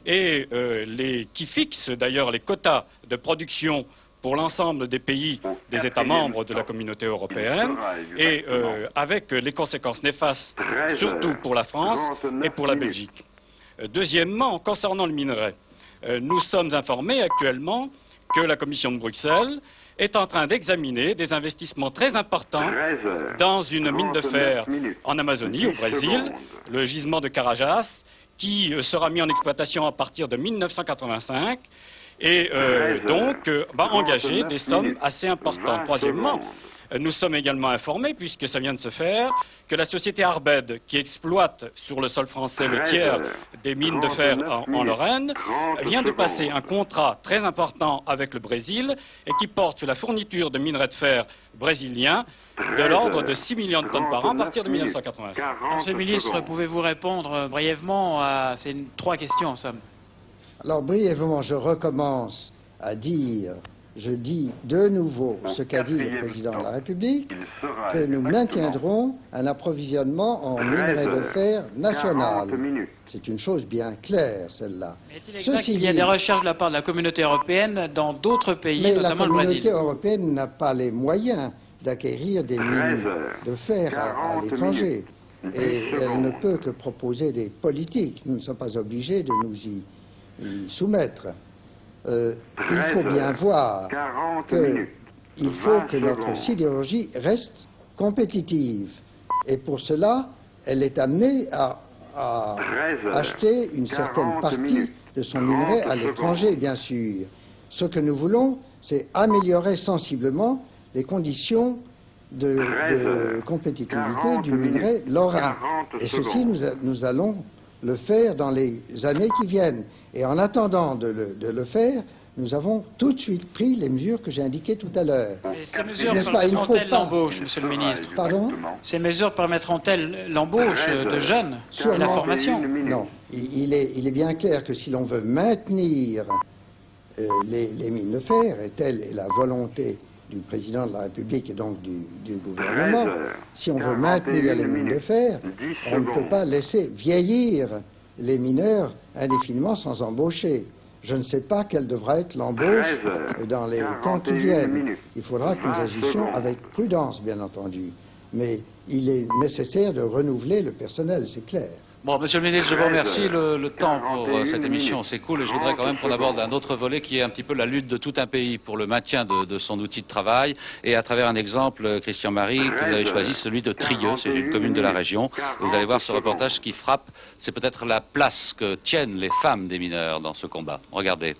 et les, qui fixe d'ailleurs les quotas de production pour l'ensemble des pays des États membres de la communauté européenne et avec les conséquences néfastes surtout pour la France et pour la Belgique. Deuxièmement, concernant le minerai, nous sommes informés actuellement que la Commission de Bruxelles est en train d'examiner des investissements très importants dans une mine de fer en Amazonie, au Brésil, le gisement de Carajás, qui euh, sera mis en exploitation à partir de 1985 et euh, donc euh, va engager des sommes assez importantes. Troisièmement, euh, nous sommes également informés, puisque ça vient de se faire, que la société Arbed, qui exploite sur le sol français le tiers des mines de fer en, en Lorraine, vient de passer un contrat très important avec le Brésil et qui porte sur la fourniture de minerais de fer brésiliens de l'ordre de 6 millions de tonnes par an à partir de 1985. Monsieur le ministre, pouvez-vous répondre euh, brièvement à ces trois questions en somme? Alors brièvement, je recommence à dire, je dis de nouveau ce qu'a dit le président de la République, que nous maintiendrons un approvisionnement en minerai de fer national. C'est une chose bien claire, celle-là. Est-il exact qu'il y a des recherches de la part de la communauté européenne dans d'autres pays, Mais la notamment le communauté Brésil européenne n'a pas les moyens d'acquérir des mines de fer à, à l'étranger. Et elle ne peut que proposer des politiques. Nous ne sommes pas obligés de nous y, y soumettre. Euh, il faut bien voir qu'il faut que notre sidérurgie reste compétitive. Et pour cela, elle est amenée à, à acheter une certaine partie de son minerai à l'étranger, bien sûr. Ce que nous voulons, c'est améliorer sensiblement les conditions de, de compétitivité du minerai lorrain. Et ceci, nous, a- nous allons le faire dans les années qui viennent. Et en attendant de le, de le faire, nous avons tout de suite pris les mesures que j'ai indiquées tout à l'heure. Ces mesures permettront-elles l'embauche, monsieur le ministre Pardon Ces mesures permettront-elles l'embauche de jeunes et la formation Non, il, il est, il est bien clair que si l'on veut maintenir euh, les, les mines de fer, et telle est la volonté du président de la République et donc du, du gouvernement, si on veut maintenir les mines de fer, on ne peut pas laisser vieillir les mineurs indéfiniment sans embaucher. Je ne sais pas quelle devra être l'embauche dans les temps qui viennent. Il faudra que nous agissions avec prudence, bien entendu. Mais il est nécessaire de renouveler le personnel, c'est clair. Bon, monsieur le ministre, je vous remercie. Le, le temps pour euh, cette émission s'écoule et je voudrais quand même qu'on aborde un autre volet qui est un petit peu la lutte de tout un pays pour le maintien de, de son outil de travail. Et à travers un exemple, euh, Christian Marie, que vous avez choisi, celui de Trieux, c'est une commune de la région. Vous allez voir ce reportage qui frappe, c'est peut-être la place que tiennent les femmes des mineurs dans ce combat. Regardez.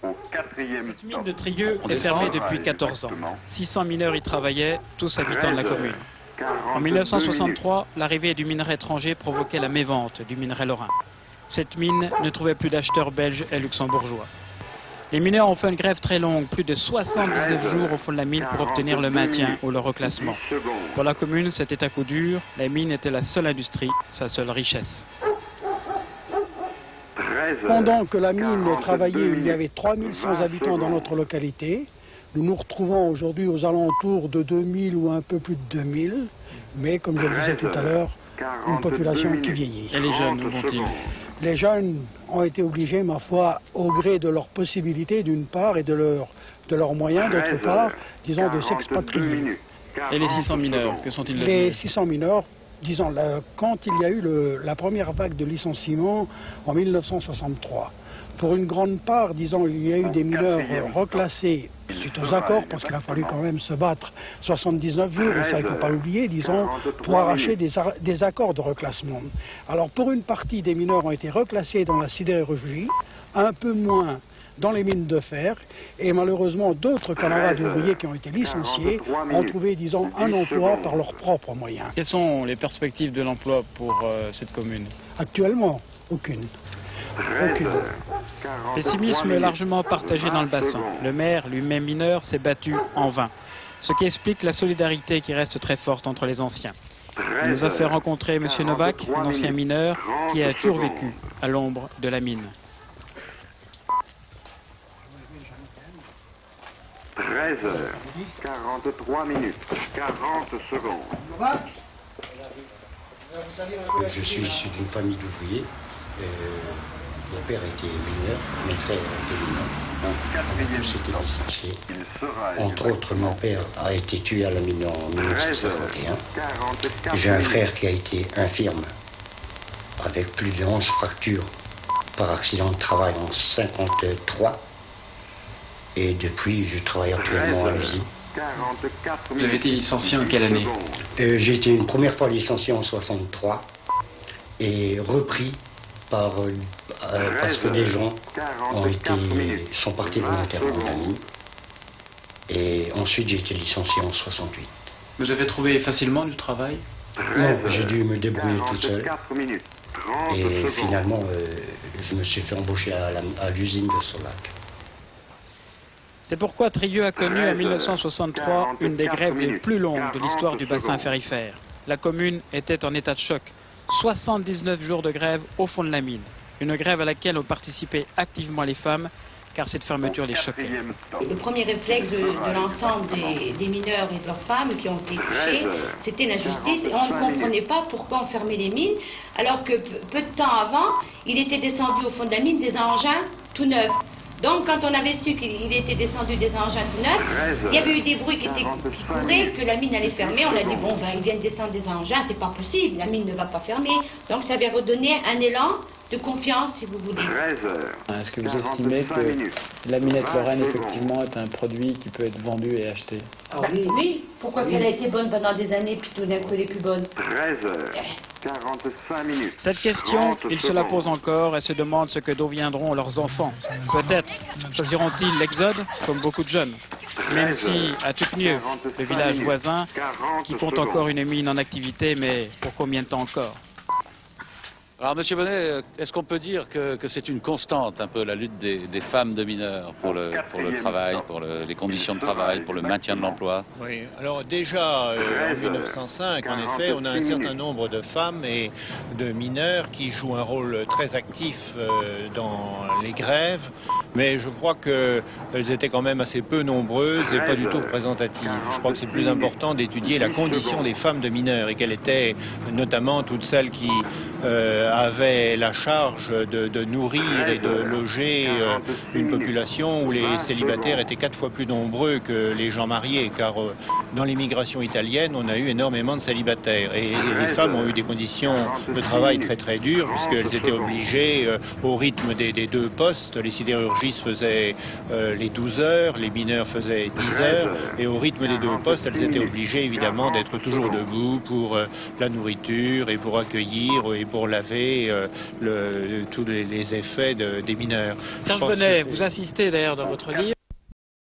Cette mine de Trieux est fermée depuis 14 ans. 600 mineurs y travaillaient, tous habitants de la commune. En 1963, l'arrivée du minerai étranger provoquait la mévente du minerai lorrain. Cette mine ne trouvait plus d'acheteurs belges et luxembourgeois. Les mineurs ont fait une grève très longue, plus de 79 jours au fond de la mine pour obtenir le maintien ou le reclassement. Pour la commune, c'était à coup dur. La mine était la seule industrie, sa seule richesse. Pendant que la mine travaillait, il y avait 3100 habitants dans notre localité. Nous nous retrouvons aujourd'hui aux alentours de 2000 ou un peu plus de 2000, mais comme je le disais tout à l'heure, une population qui vieillit. Et les jeunes, où vont-ils Les jeunes ont été obligés, ma foi, au gré de leurs possibilités d'une part et de, leur, de leurs moyens d'autre part, disons, de s'expatrier. Et les 600 mineurs, que sont-ils Les devenus 600 mineurs, disons, quand il y a eu le- la première vague de licenciements en 1963, pour une grande part, disons, il y a eu des mineurs reclassés suite aux accords, parce qu'il a fallu quand même se battre 79 jours, et ça il ne faut pas l'oublier, disons, pour arracher des, ar- des accords de reclassement. Alors pour une partie des mineurs ont été reclassés dans la sidérurgie, un peu moins dans les mines de fer, et malheureusement d'autres camarades ouvriers qui ont été licenciés ont trouvé, disons, un emploi par leurs propres moyens. Quelles sont les perspectives de l'emploi pour euh, cette commune? Actuellement, aucune. Aucune. Pessimisme largement partagé dans le bassin. Le maire, lui-même mineur, s'est battu en vain. Ce qui explique la solidarité qui reste très forte entre les anciens. Il nous a fait rencontrer M. Novak, un ancien mineur, qui a toujours vécu à l'ombre de la mine. 13 heures, 43 minutes, 40 secondes. Je suis issu d'une famille d'ouvriers. Euh, mon père était mineur, mon frère était mineur. C'était licencié. Entre autres, mon père a été tué à la mine en 1951. J'ai un frère qui a été infirme, avec plus de 11 fractures par accident de travail en 53. Et depuis, je travaille actuellement à l'usine. Vous avez été licencié en quelle année Euh, J'ai été une première fois licencié en 63 et repris par, euh, parce que des gens ont été, sont partis volontairement de la mine. Et ensuite, j'ai été licencié en 68. Vous avez trouvé facilement du travail? Non, j'ai dû me débrouiller tout seul. Et finalement, euh, je me suis fait embaucher à l'usine de Solac. C'est pourquoi Trieux a connu en 1963 une des grèves les plus longues de l'histoire du bassin ferrifère. La commune était en état de choc. 79 jours de grève au fond de la mine. Une grève à laquelle ont participé activement les femmes, car cette fermeture les choquait. Le premier réflexe de, l'ensemble des, mineurs et de leurs femmes qui ont été touchés, c'était l'injustice. On ne comprenait pas pourquoi on fermait les mines, alors que peu, de temps avant, il était descendu au fond de la mine des engins tout neufs. Donc, quand on avait su qu'il il était descendu des engins tout neufs, il y avait eu des bruits qui, étaient, que la mine allait fermer. On a dit, bon, ben, ils viennent descendre des engins, c'est pas possible, la mine ne va pas fermer. Donc, ça avait redonné un élan de confiance, si vous voulez. Est-ce que vous estimez que la minette Lorraine, effectivement, est un produit qui peut être vendu et acheté Bah, oui. pourquoi qu'elle a été bonne pendant des années, puis tout d'un coup elle est plus bonne 13 heures, 45 minutes. Cette question, ils se la posent encore et se demandent ce que deviendront leurs enfants. Peut-être choisiront-ils l'exode, comme beaucoup de jeunes. Même si, à Tucnieux, le village voisin, qui compte encore une mine en activité, mais pour combien de temps encore? Alors, Monsieur Bonnet, euh, est-ce qu'on peut dire que, c'est une constante, un peu, la lutte des, femmes de mineurs pour le, travail, pour le- les conditions de travail, pour le maintien de l'emploi? Oui, alors déjà euh, en 1905, en effet, on a un certain nombre de femmes et de mineurs qui jouent un rôle très actif euh, dans les grèves, mais je crois qu'elles étaient quand même assez peu nombreuses et pas du tout représentatives. Je crois que c'est plus important d'étudier la condition des femmes de mineurs et quelles étaient notamment toutes celles qui avaient la charge de, de nourrir et de loger euh, une population où les célibataires étaient quatre fois plus nombreux que les gens mariés, car euh, dans l'immigration italienne, on a eu énormément de célibataires. Et, et les femmes ont eu des conditions de travail très très dures, puisqu'elles étaient obligées, euh, au rythme des, des deux postes, les sidérurgistes faisaient euh, les 12 heures, les mineurs faisaient 10 heures, et au rythme des deux postes, elles étaient obligées évidemment d'être toujours debout pour euh, la nourriture et pour accueillir et pour laver euh, le- tous les, les effets de- des mineurs. Serge que Bonnet, c'est- vous insistez d'ailleurs dans votre livre